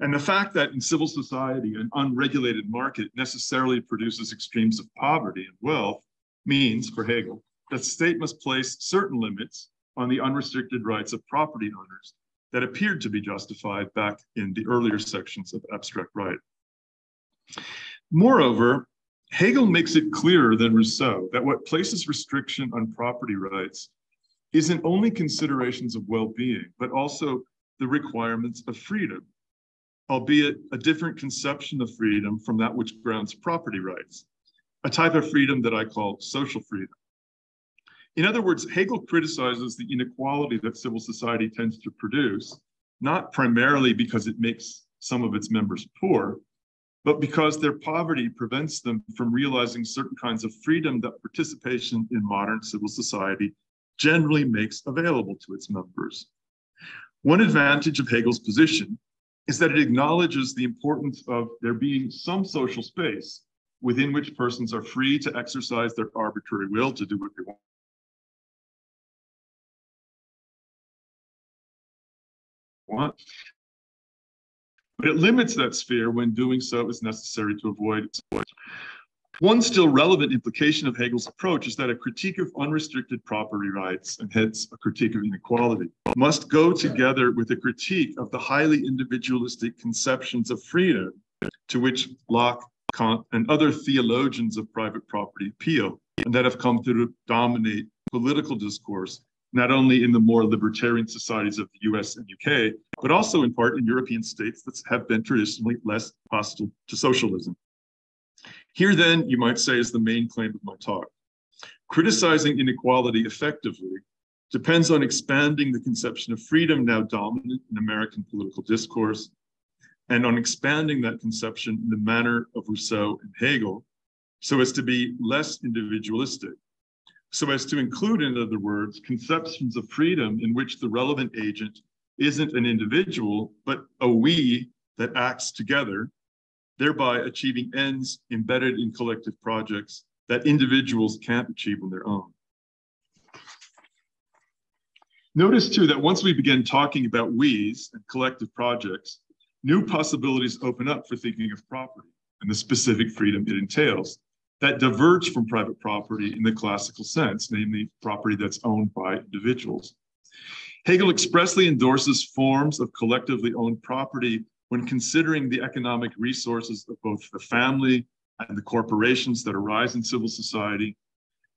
And the fact that in civil society, an unregulated market necessarily produces extremes of poverty and wealth means, for Hegel, that the state must place certain limits on the unrestricted rights of property owners that appeared to be justified back in the earlier sections of abstract right. Moreover, Hegel makes it clearer than Rousseau that what places restriction on property rights isn't only considerations of well-being, but also the requirements of freedom, albeit a different conception of freedom from that which grounds property rights, a type of freedom that I call social freedom. In other words, Hegel criticizes the inequality that civil society tends to produce, not primarily because it makes some of its members poor, but because their poverty prevents them from realizing certain kinds of freedom that participation in modern civil society generally makes available to its members. One advantage of Hegel's position is that it acknowledges the importance of there being some social space within which persons are free to exercise their arbitrary will to do what they want. But it limits that sphere when doing so is necessary to avoid one still relevant implication of Hegel's approach is that a critique of unrestricted property rights, and hence a critique of inequality, must go together with a critique of the highly individualistic conceptions of freedom to which Locke, Kant, and other theologians of private property appeal, and that have come to dominate political discourse, not only in the more libertarian societies of the US and UK, but also in part in European states that have been traditionally less hostile to socialism. Here, then, you might say, is the main claim of my talk. Criticizing inequality effectively depends on expanding the conception of freedom now dominant in American political discourse, and on expanding that conception in the manner of Rousseau and Hegel, so as to be less individualistic, so as to include, in other words, conceptions of freedom in which the relevant agent isn't an individual, but a we that acts together thereby achieving ends embedded in collective projects that individuals can't achieve on their own. Notice too that once we begin talking about we's and collective projects, new possibilities open up for thinking of property and the specific freedom it entails that diverge from private property in the classical sense, namely property that's owned by individuals. Hegel expressly endorses forms of collectively owned property when considering the economic resources of both the family and the corporations that arise in civil society,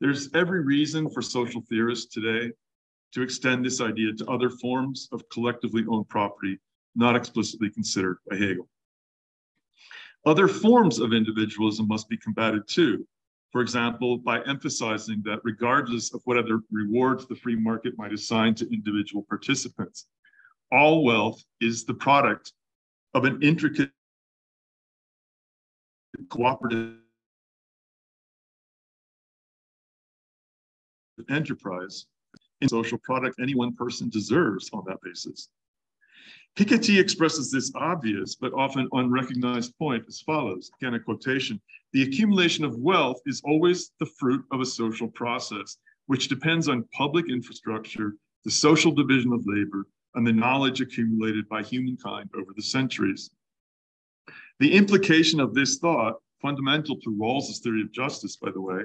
there's every reason for social theorists today to extend this idea to other forms of collectively owned property not explicitly considered by Hegel. Other forms of individualism must be combated too. For example, by emphasizing that regardless of what other rewards the free market might assign to individual participants, all wealth is the product of an intricate cooperative enterprise in social product any one person deserves on that basis. Piketty expresses this obvious but often unrecognized point as follows, again a quotation, the accumulation of wealth is always the fruit of a social process which depends on public infrastructure, the social division of labor, and the knowledge accumulated by humankind over the centuries. The implication of this thought, fundamental to Rawls's theory of justice, by the way,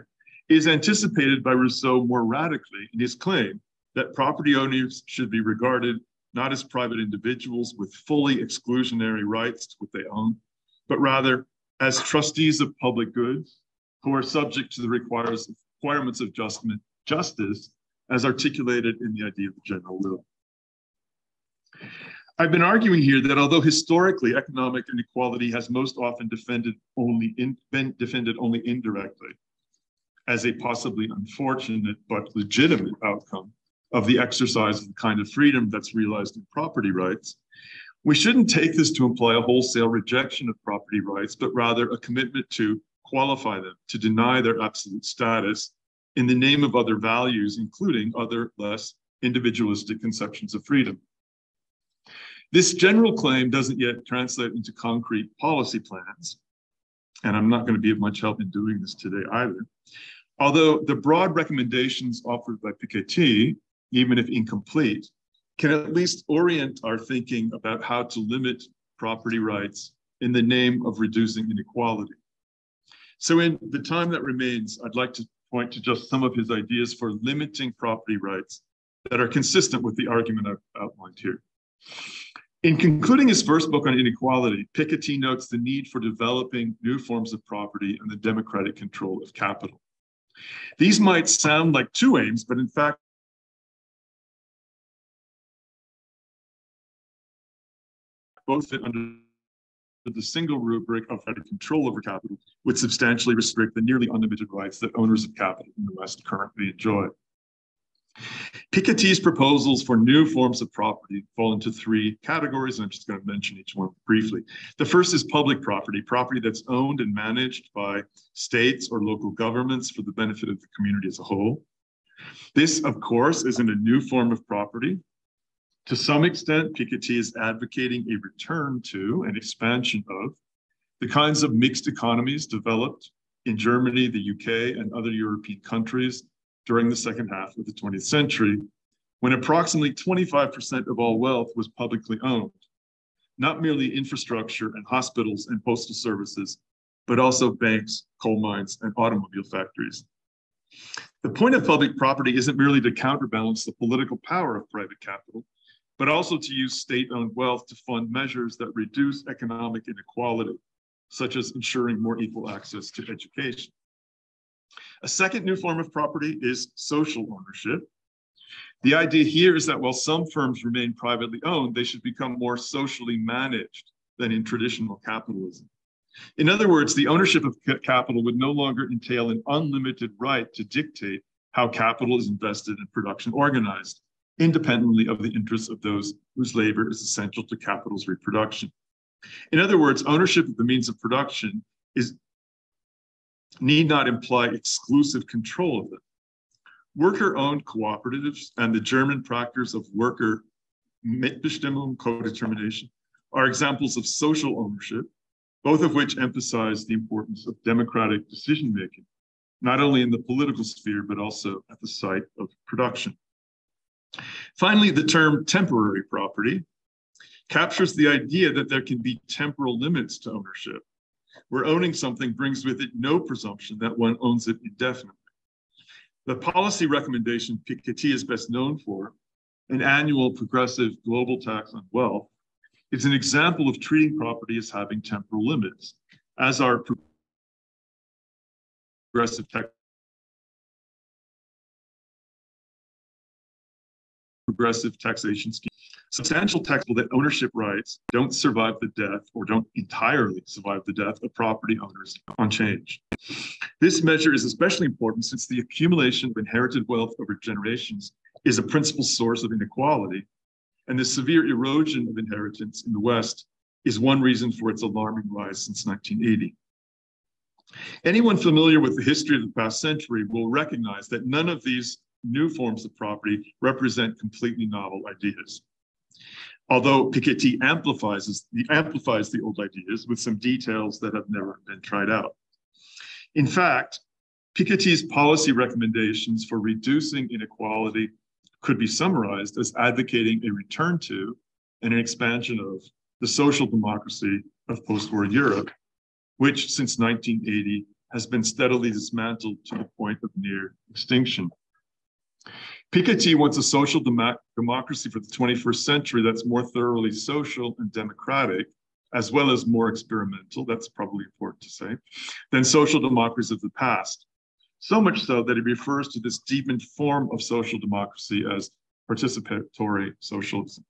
is anticipated by Rousseau more radically in his claim that property owners should be regarded not as private individuals with fully exclusionary rights to what they own, but rather as trustees of public goods who are subject to the requirements of justice as articulated in the idea of the general will. I've been arguing here that although historically economic inequality has most often defended only in, been defended only indirectly as a possibly unfortunate but legitimate outcome of the exercise of the kind of freedom that's realized in property rights, we shouldn't take this to imply a wholesale rejection of property rights, but rather a commitment to qualify them, to deny their absolute status in the name of other values, including other less individualistic conceptions of freedom. This general claim doesn't yet translate into concrete policy plans, and I'm not going to be of much help in doing this today either. Although the broad recommendations offered by Piketty, even if incomplete, can at least orient our thinking about how to limit property rights in the name of reducing inequality. So in the time that remains, I'd like to point to just some of his ideas for limiting property rights that are consistent with the argument I've outlined here. In concluding his first book on inequality, Piketty notes the need for developing new forms of property and the democratic control of capital. These might sound like two aims, but in fact, both fit under the single rubric of federal control over capital, would substantially restrict the nearly unlimited rights that owners of capital in the West currently enjoy. Piketty's proposals for new forms of property fall into three categories, and I'm just going to mention each one briefly. The first is public property, property that's owned and managed by states or local governments for the benefit of the community as a whole. This, of course, isn't a new form of property. To some extent, Piketty is advocating a return to and expansion of the kinds of mixed economies developed in Germany, the UK, and other European countries during the second half of the 20th century, when approximately 25% of all wealth was publicly owned. not merely infrastructure and hospitals and postal services, but also banks, coal mines, and automobile factories. The point of public property isn't merely to counterbalance the political power of private capital, but also to use state-owned wealth to fund measures that reduce economic inequality, such as ensuring more equal access to education. A second new form of property is social ownership. The idea here is that while some firms remain privately owned, they should become more socially managed than in traditional capitalism. In other words, the ownership of capital would no longer entail an unlimited right to dictate how capital is invested and production organized, independently of the interests of those whose labor is essential to capital's reproduction. In other words, ownership of the means of production is need not imply exclusive control of them. Worker-owned cooperatives and the German practice of worker Mitbestimmung co-determination are examples of social ownership, both of which emphasize the importance of democratic decision-making, not only in the political sphere, but also at the site of production. Finally, the term temporary property captures the idea that there can be temporal limits to ownership, where owning something brings with it no presumption that one owns it indefinitely. The policy recommendation Piketty is best known for, an annual progressive global tax on wealth, is an example of treating property as having temporal limits, as are progressive tax progressive taxation scheme. Substantial taxable that ownership rights don't survive the death or don't entirely survive the death of property owners unchanged. This measure is especially important since the accumulation of inherited wealth over generations is a principal source of inequality, and the severe erosion of inheritance in the West is one reason for its alarming rise since 1980. Anyone familiar with the history of the past century will recognize that none of these new forms of property represent completely novel ideas. Although Piketty amplifies the, amplifies the old ideas with some details that have never been tried out. In fact, Piketty's policy recommendations for reducing inequality could be summarized as advocating a return to and an expansion of the social democracy of post-war Europe, which since 1980 has been steadily dismantled to the point of near extinction. Piketty wants a social dem democracy for the 21st century that's more thoroughly social and democratic, as well as more experimental, that's probably important to say, than social democracies of the past. So much so that he refers to this deepened form of social democracy as participatory socialism.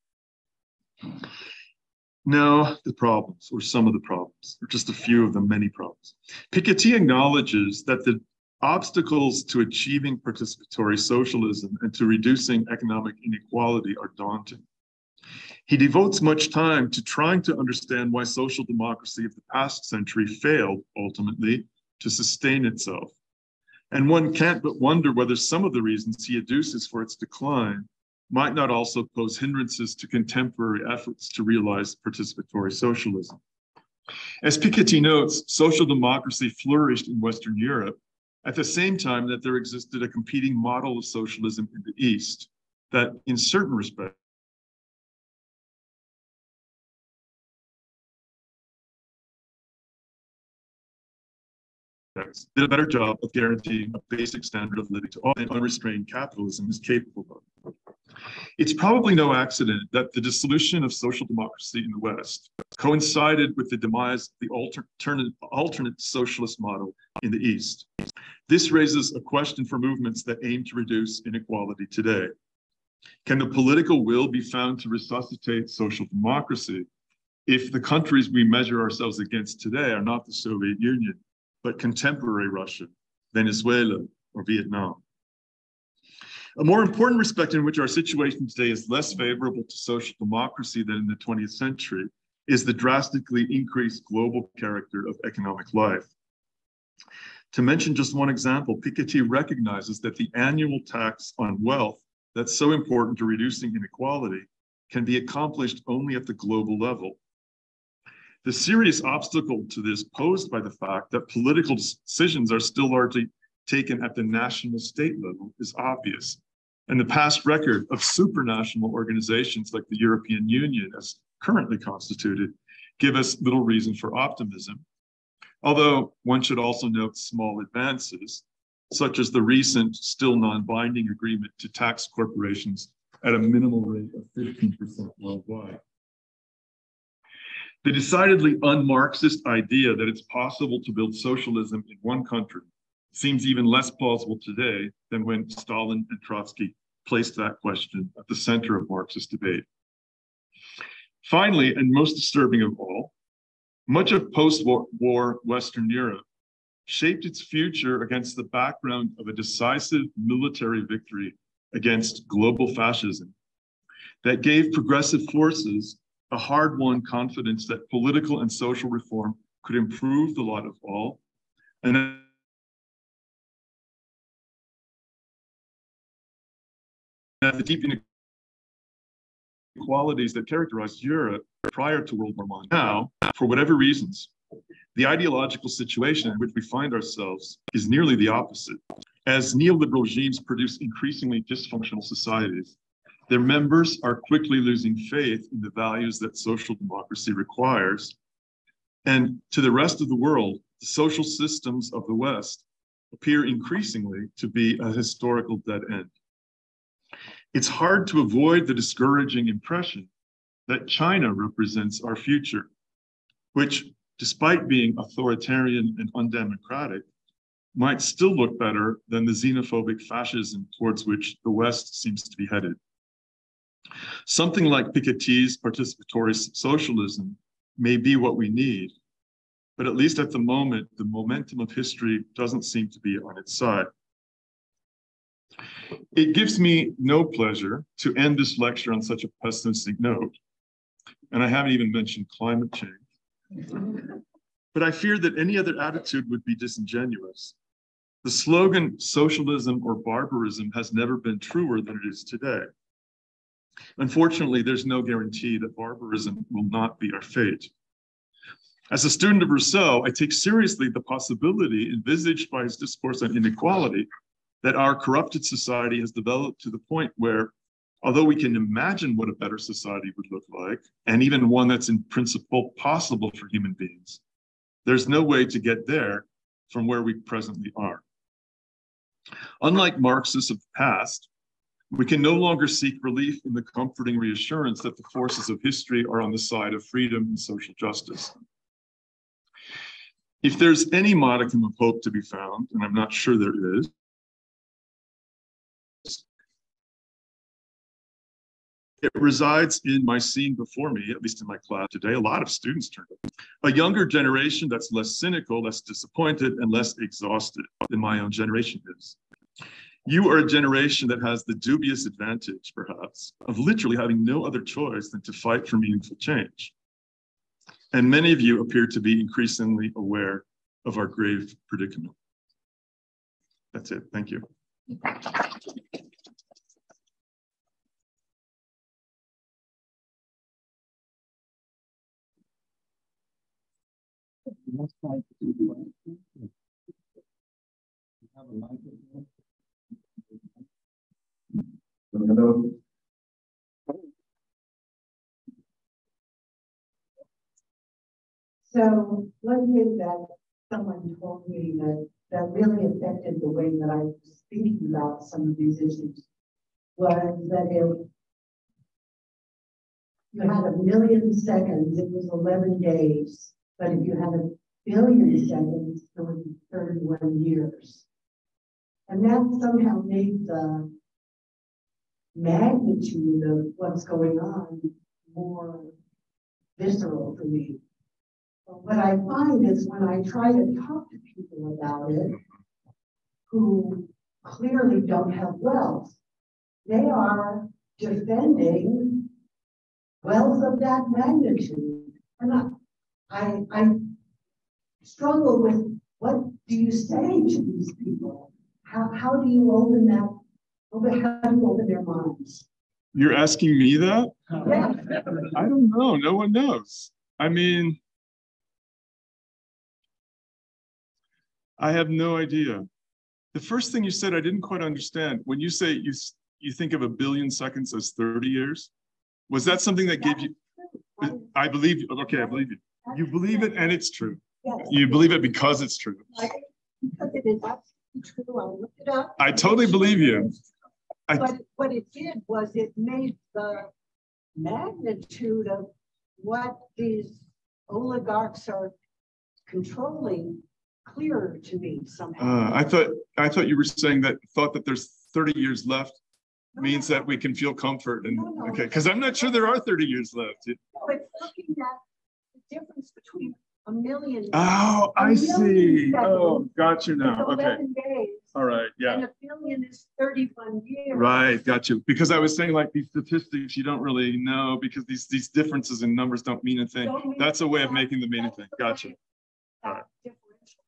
Now, the problems, or some of the problems, or just a few of the many problems. Piketty acknowledges that the Obstacles to achieving participatory socialism and to reducing economic inequality are daunting. He devotes much time to trying to understand why social democracy of the past century failed ultimately to sustain itself. And one can't but wonder whether some of the reasons he adduces for its decline might not also pose hindrances to contemporary efforts to realize participatory socialism. As Piketty notes, social democracy flourished in Western Europe at the same time that there existed a competing model of socialism in the East that, in certain respects, did a better job of guaranteeing a basic standard of living to all unrestrained capitalism is capable of. It's probably no accident that the dissolution of social democracy in the West coincided with the demise of the alternate, alternate socialist model in the East. This raises a question for movements that aim to reduce inequality today. Can the political will be found to resuscitate social democracy if the countries we measure ourselves against today are not the Soviet Union, but contemporary Russia, Venezuela, or Vietnam? A more important respect in which our situation today is less favorable to social democracy than in the 20th century is the drastically increased global character of economic life. To mention just one example, Piketty recognizes that the annual tax on wealth that's so important to reducing inequality can be accomplished only at the global level. The serious obstacle to this posed by the fact that political decisions are still largely taken at the national state level is obvious. And the past record of supranational organizations like the European Union, as currently constituted give us little reason for optimism. Although one should also note small advances, such as the recent still non-binding agreement to tax corporations at a minimal rate of 15% worldwide. The decidedly un-Marxist idea that it's possible to build socialism in one country seems even less plausible today than when Stalin and Trotsky placed that question at the center of Marxist debate. Finally, and most disturbing of all, much of post-war Western Europe shaped its future against the background of a decisive military victory against global fascism that gave progressive forces a hard-won confidence that political and social reform could improve the lot of all, and that the deep inequalities that characterized Europe prior to World War I. Now, for whatever reasons, the ideological situation in which we find ourselves is nearly the opposite. As neoliberal regimes produce increasingly dysfunctional societies, their members are quickly losing faith in the values that social democracy requires. And to the rest of the world, the social systems of the West appear increasingly to be a historical dead end. It's hard to avoid the discouraging impression that China represents our future, which, despite being authoritarian and undemocratic, might still look better than the xenophobic fascism towards which the West seems to be headed. Something like Piketty's participatory socialism may be what we need, but at least at the moment, the momentum of history doesn't seem to be on its side. It gives me no pleasure to end this lecture on such a pessimistic note, and I haven't even mentioned climate change. But I fear that any other attitude would be disingenuous. The slogan, socialism or barbarism, has never been truer than it is today. Unfortunately, there's no guarantee that barbarism will not be our fate. As a student of Rousseau, I take seriously the possibility envisaged by his discourse on inequality that our corrupted society has developed to the point where, although we can imagine what a better society would look like, and even one that's in principle possible for human beings, there's no way to get there from where we presently are. Unlike Marxists of the past, we can no longer seek relief in the comforting reassurance that the forces of history are on the side of freedom and social justice. If there's any modicum of hope to be found, and I'm not sure there is, it resides in my scene before me, at least in my class today. A lot of students turned up. A younger generation that's less cynical, less disappointed, and less exhausted than my own generation is. You are a generation that has the dubious advantage, perhaps, of literally having no other choice than to fight for meaningful change. And many of you appear to be increasingly aware of our grave predicament. That's it. Thank you. So one thing that someone told me that, that really affected the way that I was thinking about some of these issues was that if you had a million seconds, it was 11 days. But if you had a billion would be 31 years. And that somehow made the magnitude of what's going on more visceral for me. But what I find is when I try to talk to people about it who clearly don't have wealth, they are defending wealth of that magnitude. And I, I, I struggle with what do you say to these people? How, how do you open that open, how do you open their minds? You're asking me that? Yeah. I don't know. No one knows. I mean, I have no idea. The first thing you said, I didn't quite understand. When you say you you think of a billion seconds as 30 years, was that something that gave you? I believe, you. okay, I believe you. You believe it and it's true. Yes. You believe it because it's true. I- Because it is absolutely true. I looked it up. I totally believe you. I- But what it did was it made the magnitude of what these oligarchs are controlling clearer to me somehow. Uh, I thought, I thought you were saying that, thought that there's thirty years left No, means no, that we can feel comfort and, No, okay, because I'm not sure there are thirty years left. no, It's looking at the difference between a million. Oh, I see. Oh, got you now. Okay, days, all right, yeah. And a billion is thirty-one years. Right, got you. Because I was saying like these statistics, you don't really know because these, these differences in numbers don't mean a thing. Mean That's a way of making them mean a thing. way Gotcha. All right.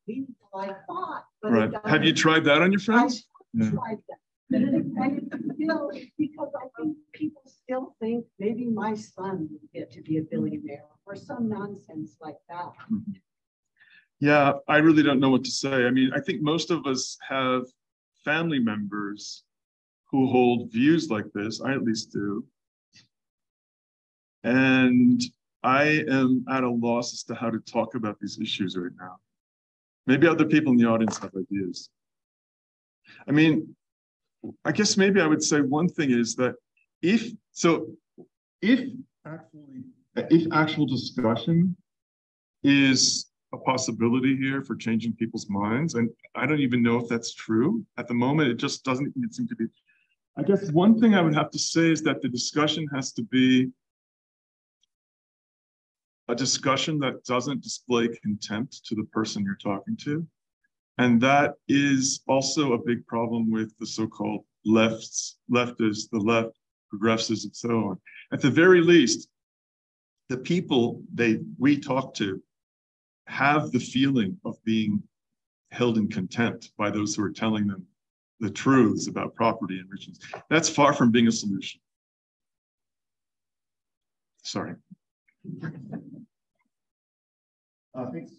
that I thought. it Right. Have you tried that on your friends? I? Yeah. tried that. And still, because I think people still think maybe my son will get to be a billionaire or some nonsense like that. Mm-hmm. Yeah, I really don't know what to say. I mean, I think most of us have family members who hold views like this. I at least do. And I am at a loss as to how to talk about these issues right now. Maybe other people in the audience have ideas. I mean, I guess maybe I would say one thing is that if, so if actually, if actual discussion is a possibility here for changing people's minds, and I don't even know if that's true. At the moment, it just doesn't seem to be. I guess one thing I would have to say is that the discussion has to be a discussion that doesn't display contempt to the person you're talking to. And that is also a big problem with the so-called lefts, leftists, the left, progressives, and so on. At the very least, the people they we talk to have the feeling of being held in contempt by those who are telling them the truths about property and riches. That's far from being a solution. Sorry. Uh, thanks.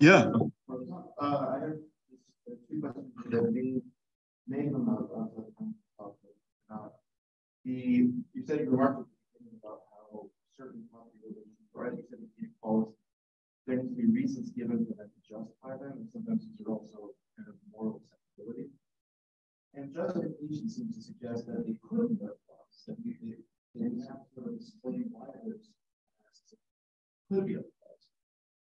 Yeah. Uh, I have two questions. The of, of, of, uh, the, you said you remarked at the beginning about how certain property relations, or said, in there needs to be reasons given for them to justify them, and sometimes these are also kind of moral acceptability. And justification seems to suggest that they couldn't have clause, that they, they, didn't have to explain why there's could be clause.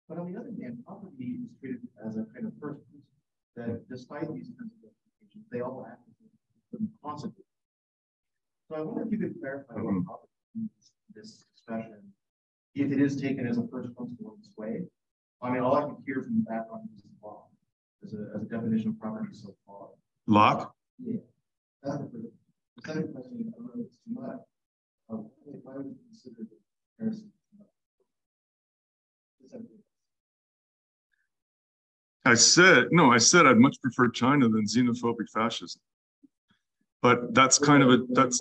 But on the other hand, property is treated as a kind of first principle, that despite these kinds of justifications, they all act as a consequence. So I wonder if you could clarify what property means in this discussion, if it is taken as a first principle in this way. I mean, all I can hear from the background is law, as a, as a definition of property so far. Locke? Yeah. That's the second question, I don't know if it's too much. Uh, why would consider the comparison? too much? Just have to- I said, no, I said I'd much prefer China than xenophobic fascism. But that's kind of a, that's,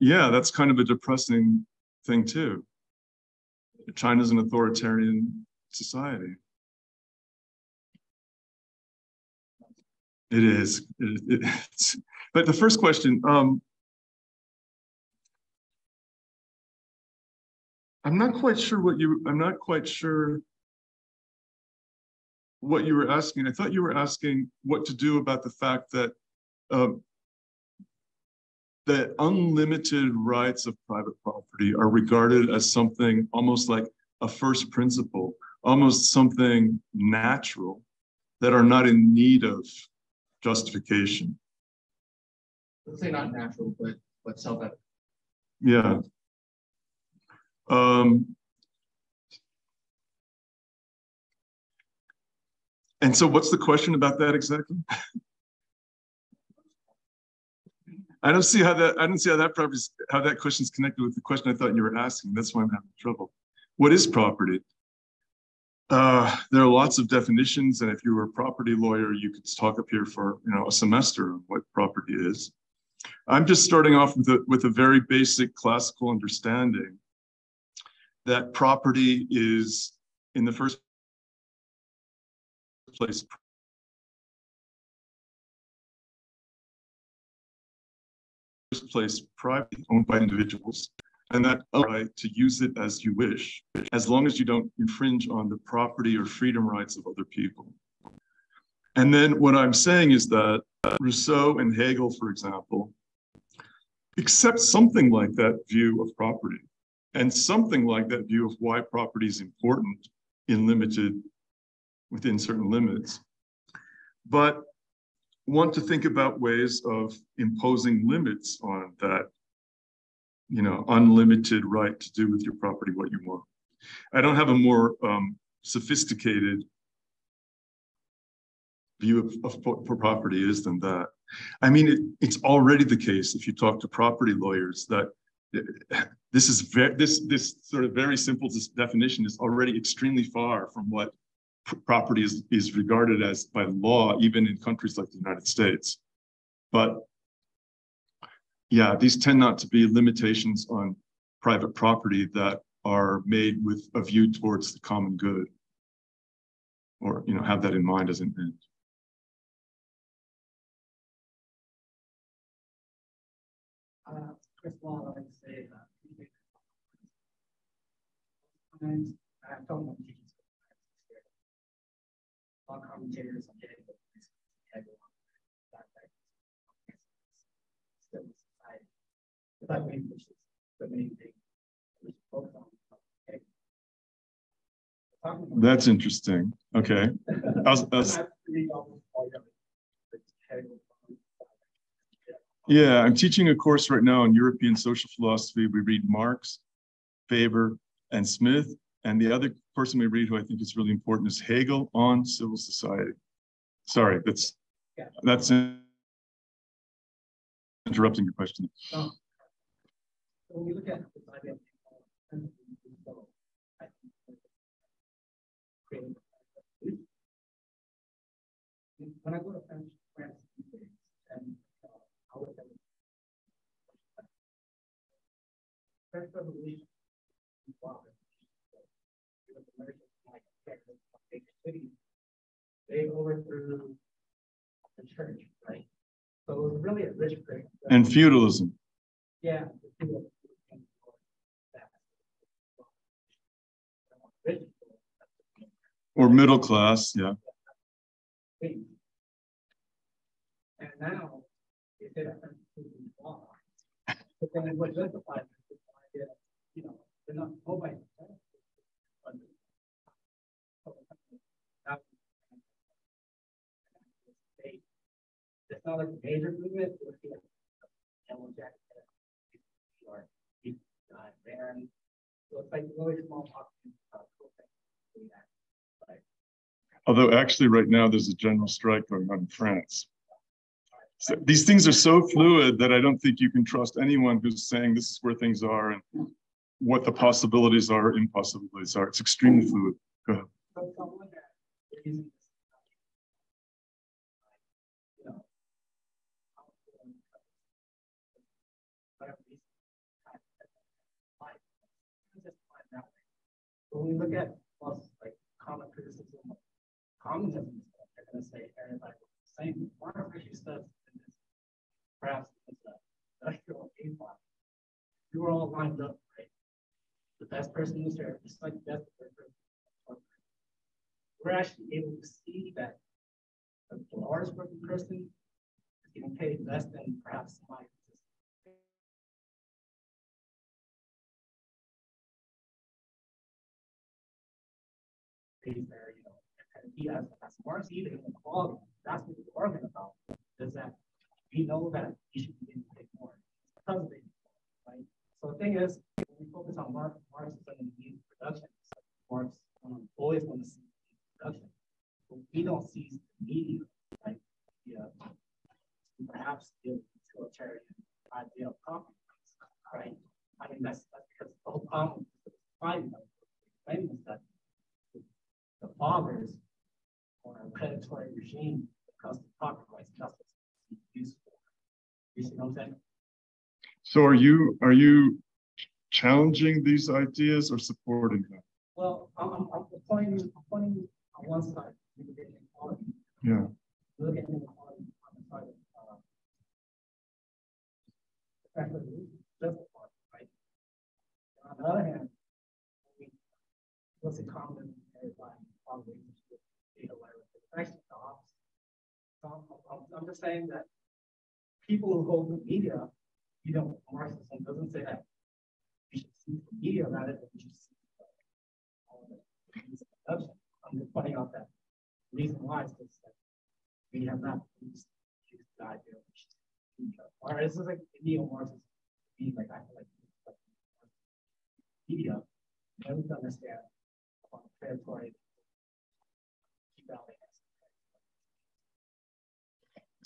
yeah, that's kind of a depressing thing too. China's an authoritarian society. It is. It- it- but the first question, um, I'm not quite sure what you, I'm not quite sure what you were asking. I thought you were asking what to do about the fact that um, that unlimited rights of private property are regarded as something almost like a first principle, almost something natural that are not in need of justification. Let's say not natural, but, but self-evident. Yeah. Um, and so what's the question about that exactly? I don't see how that, I don't see how that property, how that question is connected with the question I thought you were asking. That's why I'm having trouble. What is property? Uh, there are lots of definitions, and if you were a property lawyer, you could talk up here for you know a semester on what property is. I'm just starting off with a, with a very basic classical understanding that property is, in the first place, first place, private, owned by individuals. and that right to use it as you wish, as long as you don't infringe on the property or freedom rights of other people. And then what I'm saying is that Rousseau and Hegel, for example, accept something like that view of property and something like that view of why property is important in limited, within certain limits, but want to think about ways of imposing limits on that, you know, unlimited right to do with your property what you want. I don't have a more um, sophisticated view of, of what property is than that. I mean, it, it's already the case if you talk to property lawyers that this is very this this sort of very simple definition is already extremely far from what property is, is regarded as by law, even in countries like the United States. But yeah, these tend not to be limitations on private property that are made with a view towards the common good or you know have that in mind as an end. Uh, first of all, I'd say that and I don't want to all commentators on getting the still society. But we which is the main thing we focus on. That's interesting. Okay. I was, I was, yeah, I'm teaching a course right now on European social philosophy. We read Marx, Weber, and Smith. And the other person we read who I think is really important is Hegel on civil society. Sorry, that's yeah. that's interrupting your question. Oh. when we look at this idea of when I go to French, France and uh, French Revolution they overthrew the church, right? So it was really a rich break. And feudalism. Yeah. Or middle class, yeah. And now they say that law. But then what justifies this idea, you know, they're not nobody It's not like a major movement, it would be like yellow jacket or uh, Baron. So it's like really small of Although actually right now there's a general strike going on in France. So these things are so fluid that I don't think you can trust anyone who's saying this is where things are and what the possibilities are, impossibilities are. It's extremely fluid. Go ahead. When we look at plus like common criticism of communism, they're going to say everybody the same. one actually says in this, perhaps it's an industrial aid block. You were all lined up, right? The best person was there, just like the best person. We're actually able to see that the hardest working person is getting paid less than perhaps somebody there, you know, he has, as far as even inequality, that's what we're arguing about, is that we know that he should be paid more. Because it, right? So the thing is, we focus on Marx, Marxism and these productions, Marx um, always want to see production. But we don't see the media, like, yeah, perhaps utilitarian idea of compromise, right? I mean, that's, that's because the whole problem with fighting, claiming that the fathers or a predatory regime because the property rights justice is useful. You see what I'm saying? So are you are you challenging these ideas or supporting them? Well, I'm, I'm, pointing, I'm pointing on one side, inequality. Yeah. Look at inequality on the side of uh, justified, right? saying that people who hold the media, you know, Marxism doesn't say that we should see the media rather than we should see all the I'm just pointing out that the reason why is because we have not used the idea of or this is like neo-Marxism being like I feel like media, and we understand predatory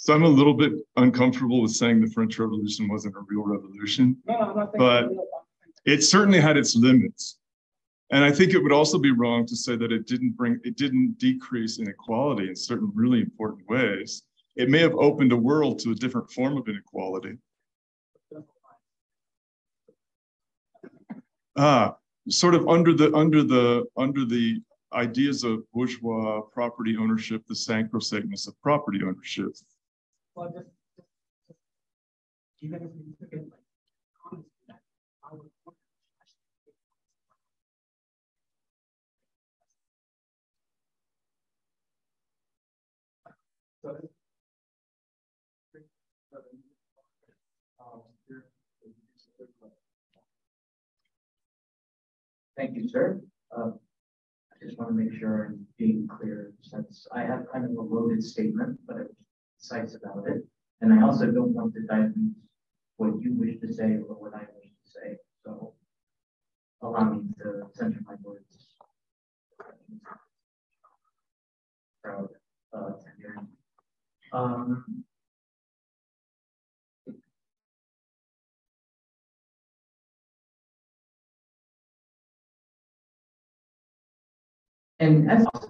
So I'm a little bit uncomfortable with saying the French Revolution wasn't a real revolution. No, but it certainly had its limits. And I think it would also be wrong to say that it didn't bring, it didn't decrease inequality in certain really important ways. It may have opened a world to a different form of inequality. Ah, sort of under the under the under the ideas of bourgeois property ownership, the sacrosanctness of property ownership. Even like that, I would so Thank you, sir. Uh, I just want to make sure I'm being clear since I have kind of a loaded statement, but I'm precise about it. And I also don't want to dilute what you wish to say or what I wish to say. So allow me to center my words. Proud uh, um, And as a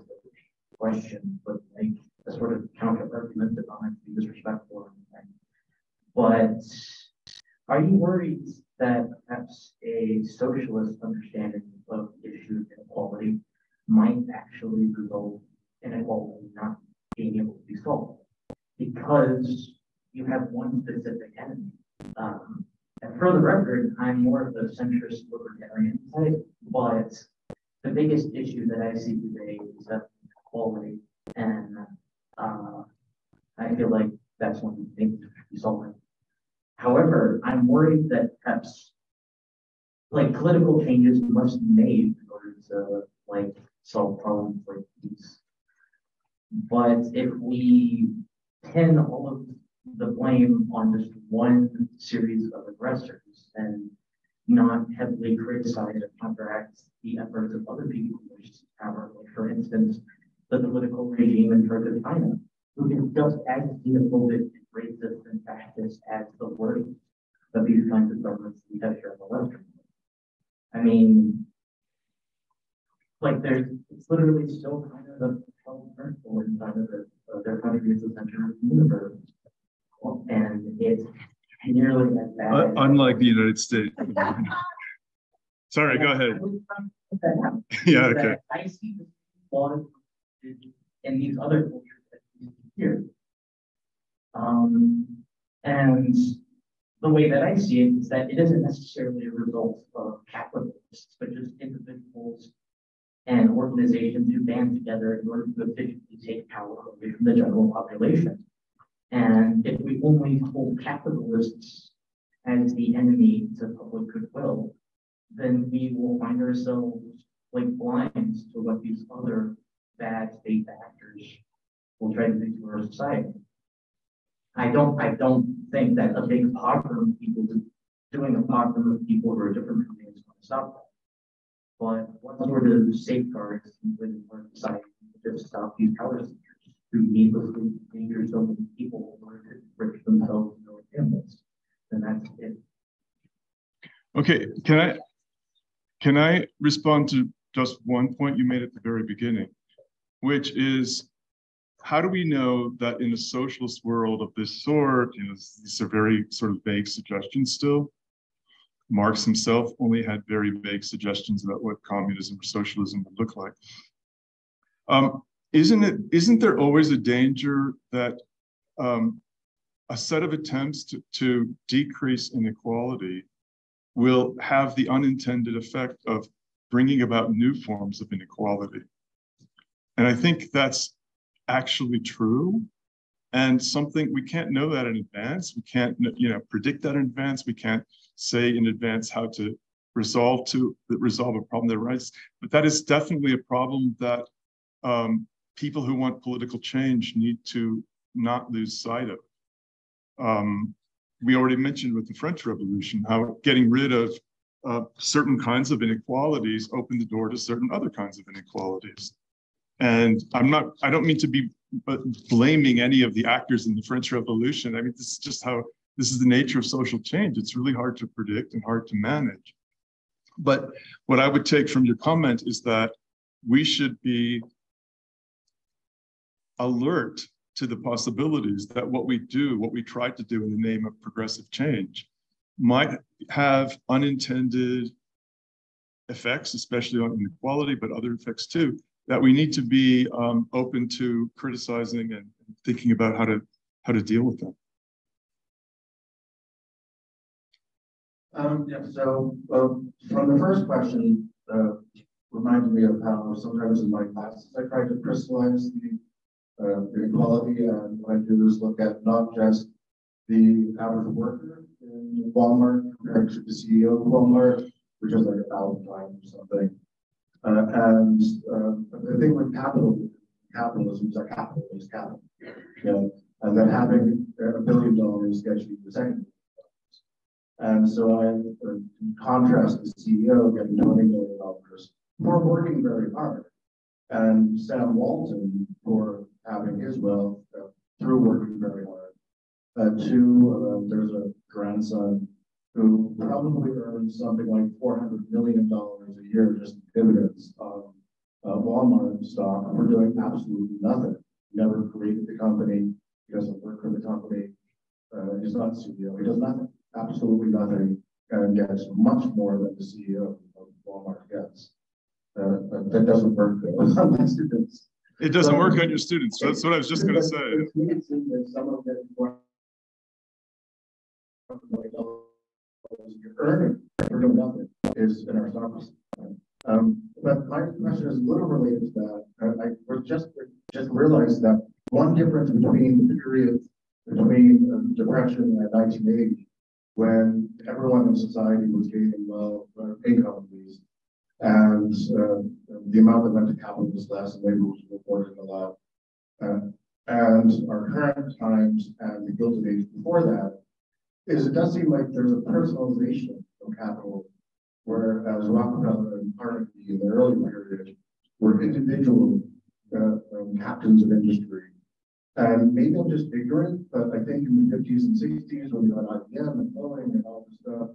question, but like a sort of counter argument that I'm be disrespectful or anything. But are you worried that perhaps a socialist understanding of issue inequality might actually result in inequality not being able to be solved? Because you have one specific enemy. Um, and for the record, I'm more of a centrist libertarian type, but the biggest issue that I see today is that quality, and I feel like that's of the things to be solving. However, I'm worried that perhaps like political changes must be made in order to like solve problems like these. But if we pin all of the blame on just one series of aggressors and not heavily criticize or counteract the efforts of other people who wish to power, like for instance, the political regime in Turkish China, who is just as xenophobic, racist, and fascist as the worst of these kinds of governments we have here in the Western world. I mean, like there's, it's literally still kind of a principle inside of, the, of their country is the center of the universe. And it's nearly as bad. unlike the United States. Sorry, go ahead. yeah, okay. I see the in these other cultures here. Um, and the way that I see it is that it isn't necessarily a result of capitalists, but just individuals and organizations who band together in order to efficiently take power away from the general population. And if we only hold capitalists as the enemy to public goodwill, then we will find ourselves like blind to what these other bad state actors will try to our society. I don't I don't think that a big pogrom of people doing a pogrom of people who are different from going to stop that. But what sort of safeguards within our society to stop these power seekers who needlessly endanger so many people in order to enrich themselves and their families? And that's it. Okay, can I can I respond to just one point you made at the very beginning, which is how do we know that in a socialist world of this sort, you know, these are very sort of vague suggestions still. Marx himself only had very vague suggestions about what communism or socialism would look like. Um, isn't it? Isn't there always a danger that um, a set of attempts to, to decrease inequality will have the unintended effect of bringing about new forms of inequality. And I think that's actually true. And something, we can't know that in advance. We can't, you know, predict that in advance. We can't say in advance how to resolve to resolve a problem that arises. But that is definitely a problem that um, people who want political change need to not lose sight of. Um, we already mentioned with the French Revolution how getting rid of uh, certain kinds of inequalities opened the door to certain other kinds of inequalities. And I'm not, I don't mean to be blaming any of the actors in the French Revolution. I mean, this is just how, this is the nature of social change. It's really hard to predict and hard to manage. But what I would take from your comment is that we should be alert to the possibilities that what we do, what we try to do in the name of progressive change, might have unintended effects, especially on inequality, but other effects too, that we need to be um, open to criticizing and thinking about how to how to deal with them. Um, yeah, so uh, from the first question, uh, reminded me of how sometimes in my classes I try to crystallize the uh, inequality, and what I do is look at not just the average worker in Walmart compared to the CEO of Walmart, which is like a thousand times or something. Uh, and uh, the thing with capital, capitalism is that capital is capital. You know, and then having a billion dollars gets you the second. And so I uh, contrast the CEO getting $20 million for working very hard and Sam Walton for having his wealth uh, through working very hard. Uh, two, uh, there's a grandson who probably earns something like $400 million a year just dividends on uh, Walmart stock for doing absolutely nothing. Never created the company. He doesn't work for the company. Uh, he's not CEO. He does nothing, absolutely nothing, and gets much more than the CEO of Walmart gets. Uh, that doesn't work on my students. It doesn't so, work on your students. That's what I was just going to say. Some of them you're earning for doing nothing is an aristocracy. Um, but my question is a little related to that. I, just just realized that one difference between the period between the Depression and 1980, when everyone in society was gaining well uh, income at least, and uh, the amount that went to capital was less, and labor was reported a lot. Uh, and our current times and the Gilded Age before that is it does seem like there's a personalization of capital, whereas Rockefeller in the early period were individual uh, um, captains of industry. And maybe I'm just ignorant, but I think in the 50s and 60s when you had IBM and Boeing and all this stuff,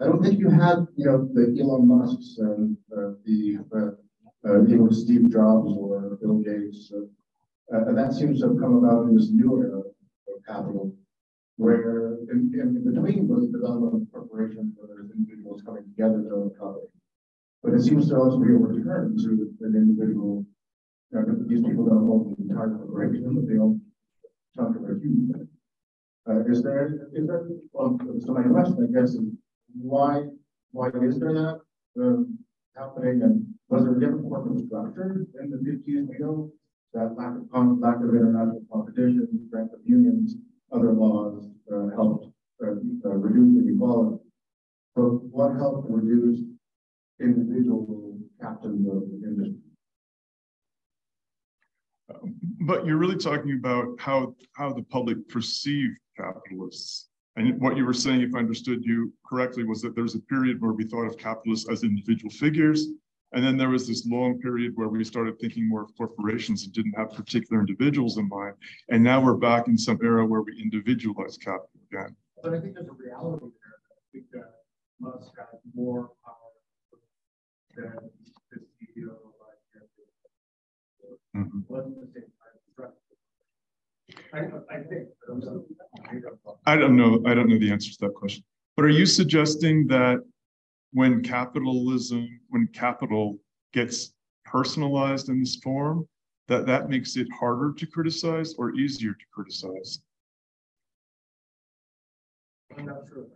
I don't think you had, you know, the Elon Musk's and uh, the, uh, uh, you know, Steve Jobs or Bill Gates. Uh, and that seems to have come about in this new era of capital where in, in, between was the development of corporations where there's individuals coming together to own a company. But it seems to also be a return to an individual. You know, these people don't own the entire corporation, they own a chunk of their human. Uh, is there, is there, well, so my question, I guess, is why, why is there that um, happening? And was there a different corporate structure in the 50s? We know that lack of, lack of international competition, strength of unions, other laws uh, helped uh, uh, reduce inequality. So what helped reduce individual captains of the industry? But you're really talking about how how the public perceive capitalists. And what you were saying, if I understood you correctly, was that there's a period where we thought of capitalists as individual figures, and then there was this long period where we started thinking more of corporations and didn't have particular individuals in mind. And now we're back in some era where we individualize capital again. But I think there's a reality there. I think that Musk has more than the CEO of wasn't the same time I, I think. I don't know. I don't know the answer to that question. But are you suggesting that when capitalism, when capital gets personalized in this form, that that makes it harder to criticize or easier to criticize? I'm not sure.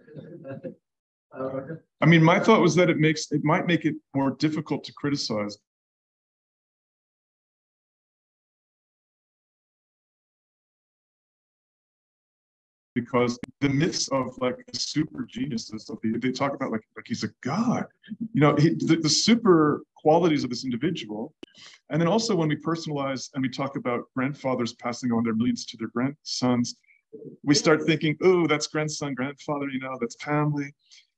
I mean, my thought was that it makes it might make it more difficult to criticize. Because the myths of like super geniuses they talk about like like he's a god. You know he, the, the super qualities of this individual and then also when we personalize and we talk about grandfathers passing on their millions to their grandsons we start thinking oh that's grandson grandfather you know that's family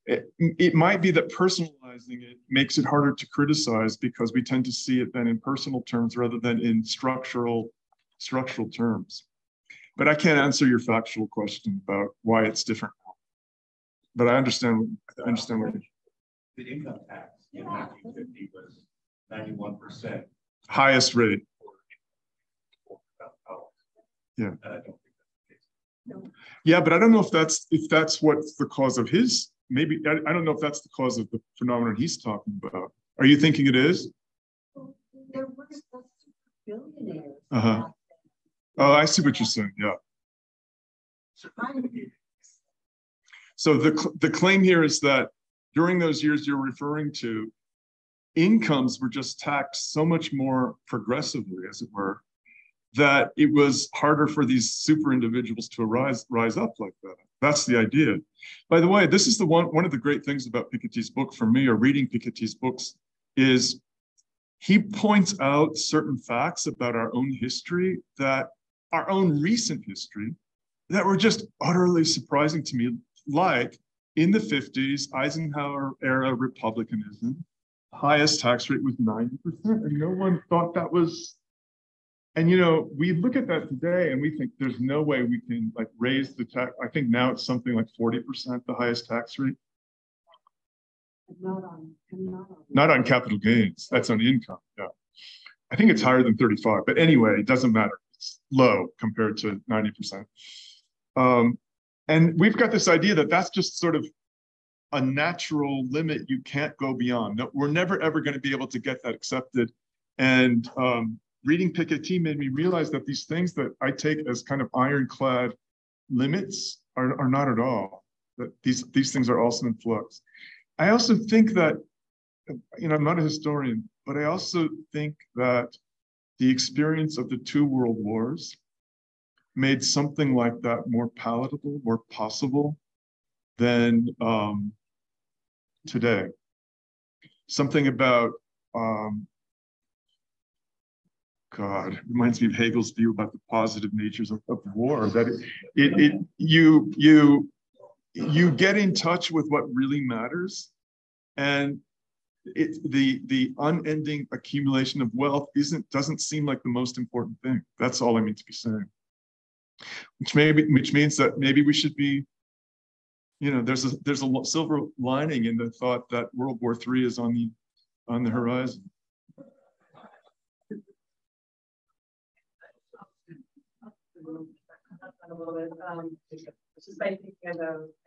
it, it might be that personalizing it makes it harder to criticize because we tend to see it then in personal terms rather than in structural structural terms but I can't answer your factual question about why it's different. But I understand. I understand what. The income tax in 1950 was 91 percent. Highest rate. Yeah. Uh, yeah, but I don't know if that's if that's what's the cause of his. Maybe I, I don't know if that's the cause of the phenomenon he's talking about. Are you thinking it is? There was billionaires. Uh huh. Oh, I see what you're saying. Yeah. So the, the claim here is that during those years you're referring to, incomes were just taxed so much more progressively, as it were, that it was harder for these super individuals to arise, rise up like that. That's the idea. By the way, this is the one, one of the great things about Piketty's book for me, or reading Piketty's books, is he points out certain facts about our own history that our own recent history that were just utterly surprising to me, like in the 50s, Eisenhower era Republicanism, highest tax rate was 90%, and no one thought that was. And you know, we look at that today and we think there's no way we can like raise the tax. I think now it's something like 40%, the highest tax rate. Not on, not on. Not on capital gains, that's on income. Yeah. I think it's higher than 35, but anyway, it doesn't matter It's low compared to 90%. Um, and we've got this idea that that's just sort of a natural limit you can't go beyond. No, we're never ever going to be able to get that accepted. And um, reading Piketty made me realize that these things that I take as kind of ironclad limits are, are not at all. That these these things are also in flux. I also think that, you know, I'm not a historian, but I also think that the experience of the two world wars made something like that more palatable, more possible than um, today. Something about, um, God, reminds me of Hegel's view about the positive natures of, of war. That it, it, it, you, you, you get in touch with what really matters, and it, the the unending accumulation of wealth isn't doesn't seem like the most important thing. That's all I mean to be saying. Which maybe which means that maybe we should be, you know, there's a there's a silver lining in the thought that World War III is on the on the horizon.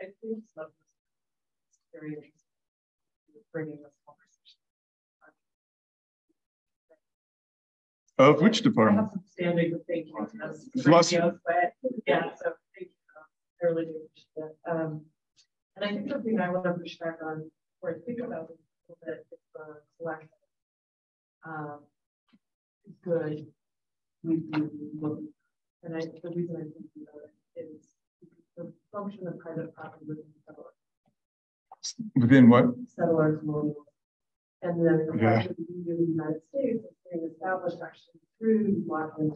I think this Of which department? Philosophy. Yeah, so thank you. Um, and I think something I want to push back on or think about is a little bit is the collection. Um, good. We do look, and I, the reason I think about it is the function of private property within settlers. Within what? Settlers will and then the Yeah. that the EU in the United States is being established actually through blocking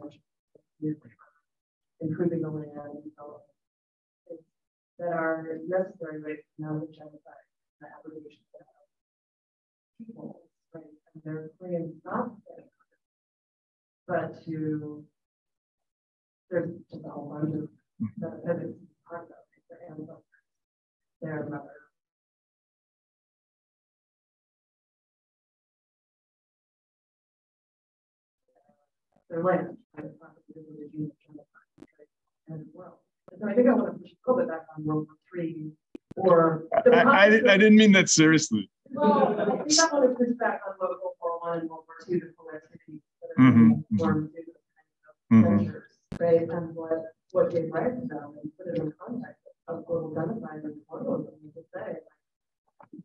improving the land and development that are necessary right now to genocide the abrogation of people, right? And their claims not to but to there's just a whole bunch of that that is part of their ancestors, their mother their land. private property is a regime of genocide, right, As well. And so I think I want to push a little bit back on World War Three or. I, I, I didn't mean that seriously. Well, I think I want to push back on World War One and World War Two, the philanthropy that are Mhm, being right? And what, what Dave Wright found and put it in context of global genocide and colonialism, you could say,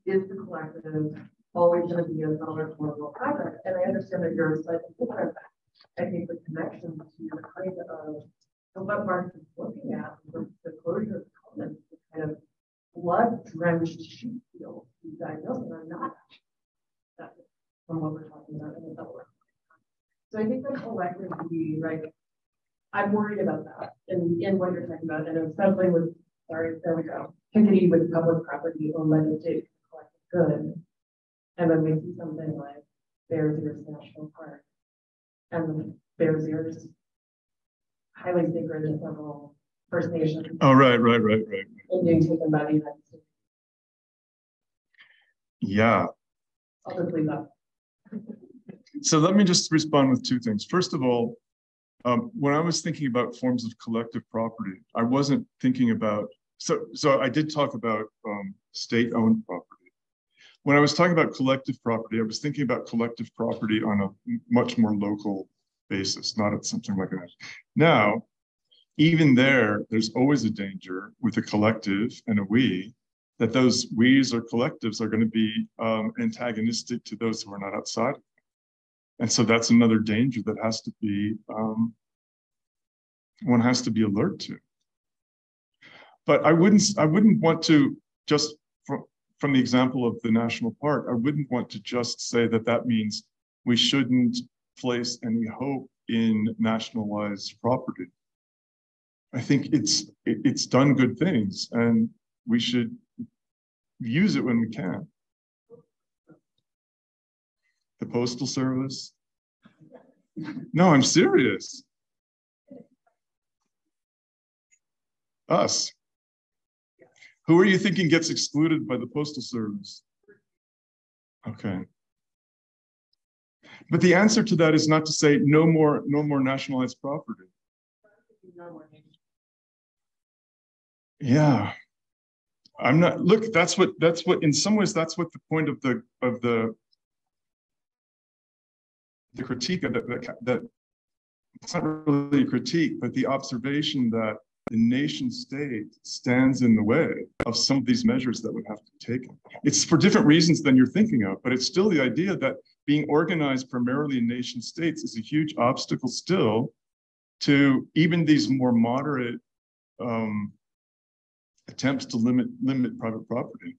is the collective always going to be a dollar global project? And I understand that you're slightly different. I think the connection to the kind of, of what Mark is looking at, with the closure of the the kind of blood drenched sheep field, you diagnose are not. That, from what we're talking about in the double. So I think that collectively, right, I'm worried about that in, in what you're talking about, and especially with, sorry, there we go, Piketty with public property owned by the state collective good. And then we see something like Bears Ears National Park. And Bears Ears highly sacred in several First Nations. Oh, right, right, right, right. And being taken by the United States. Yeah. I'll just leave that. So let me just respond with two things. First of all, um, when I was thinking about forms of collective property, I wasn't thinking about, so, so I did talk about um, state-owned property. When I was talking about collective property, I was thinking about collective property on a much more local basis, not at something like that. Now, even there, there's always a danger with a collective and a we that those we's or collectives are going to be um, antagonistic to those who are not outside. And so that's another danger that has to be, um, one has to be alert to. But I wouldn't, I wouldn't want to just from, from the example of the national park, I wouldn't want to just say that that means we shouldn't place any hope in nationalized property. I think it's it's done good things, and we should use it when we can. The Postal Service. No, I'm serious. Us. Who are you thinking gets excluded by the Postal Service? Okay. But the answer to that is not to say no more, no more nationalized property. Yeah. I'm not look, that's what that's what in some ways that's what the point of the of the the critique of that, that, that it's not really a critique, but the observation that the nation state stands in the way of some of these measures that would have to be taken. It's for different reasons than you're thinking of, but it's still the idea that being organized primarily in nation states is a huge obstacle still to even these more moderate um, attempts to limit limit private property.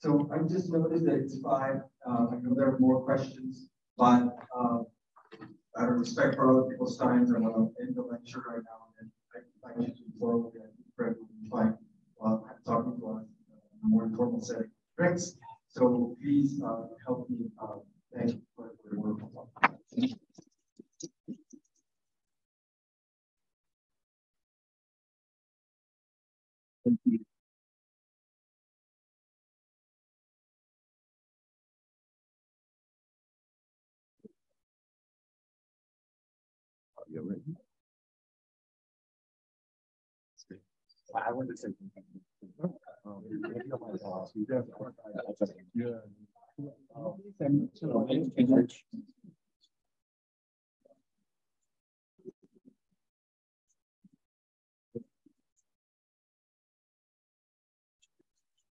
So I just noticed that it's five. Uh, I know there are more questions, but uh, out of respect for other people's times, I'm going to end the lecture right now. And I invite you to follow the Fred will while I'm talking to us in a more informal setting. Thanks. So please uh, help me. Uh, thank you for your work. Thank you. I want to say yeah.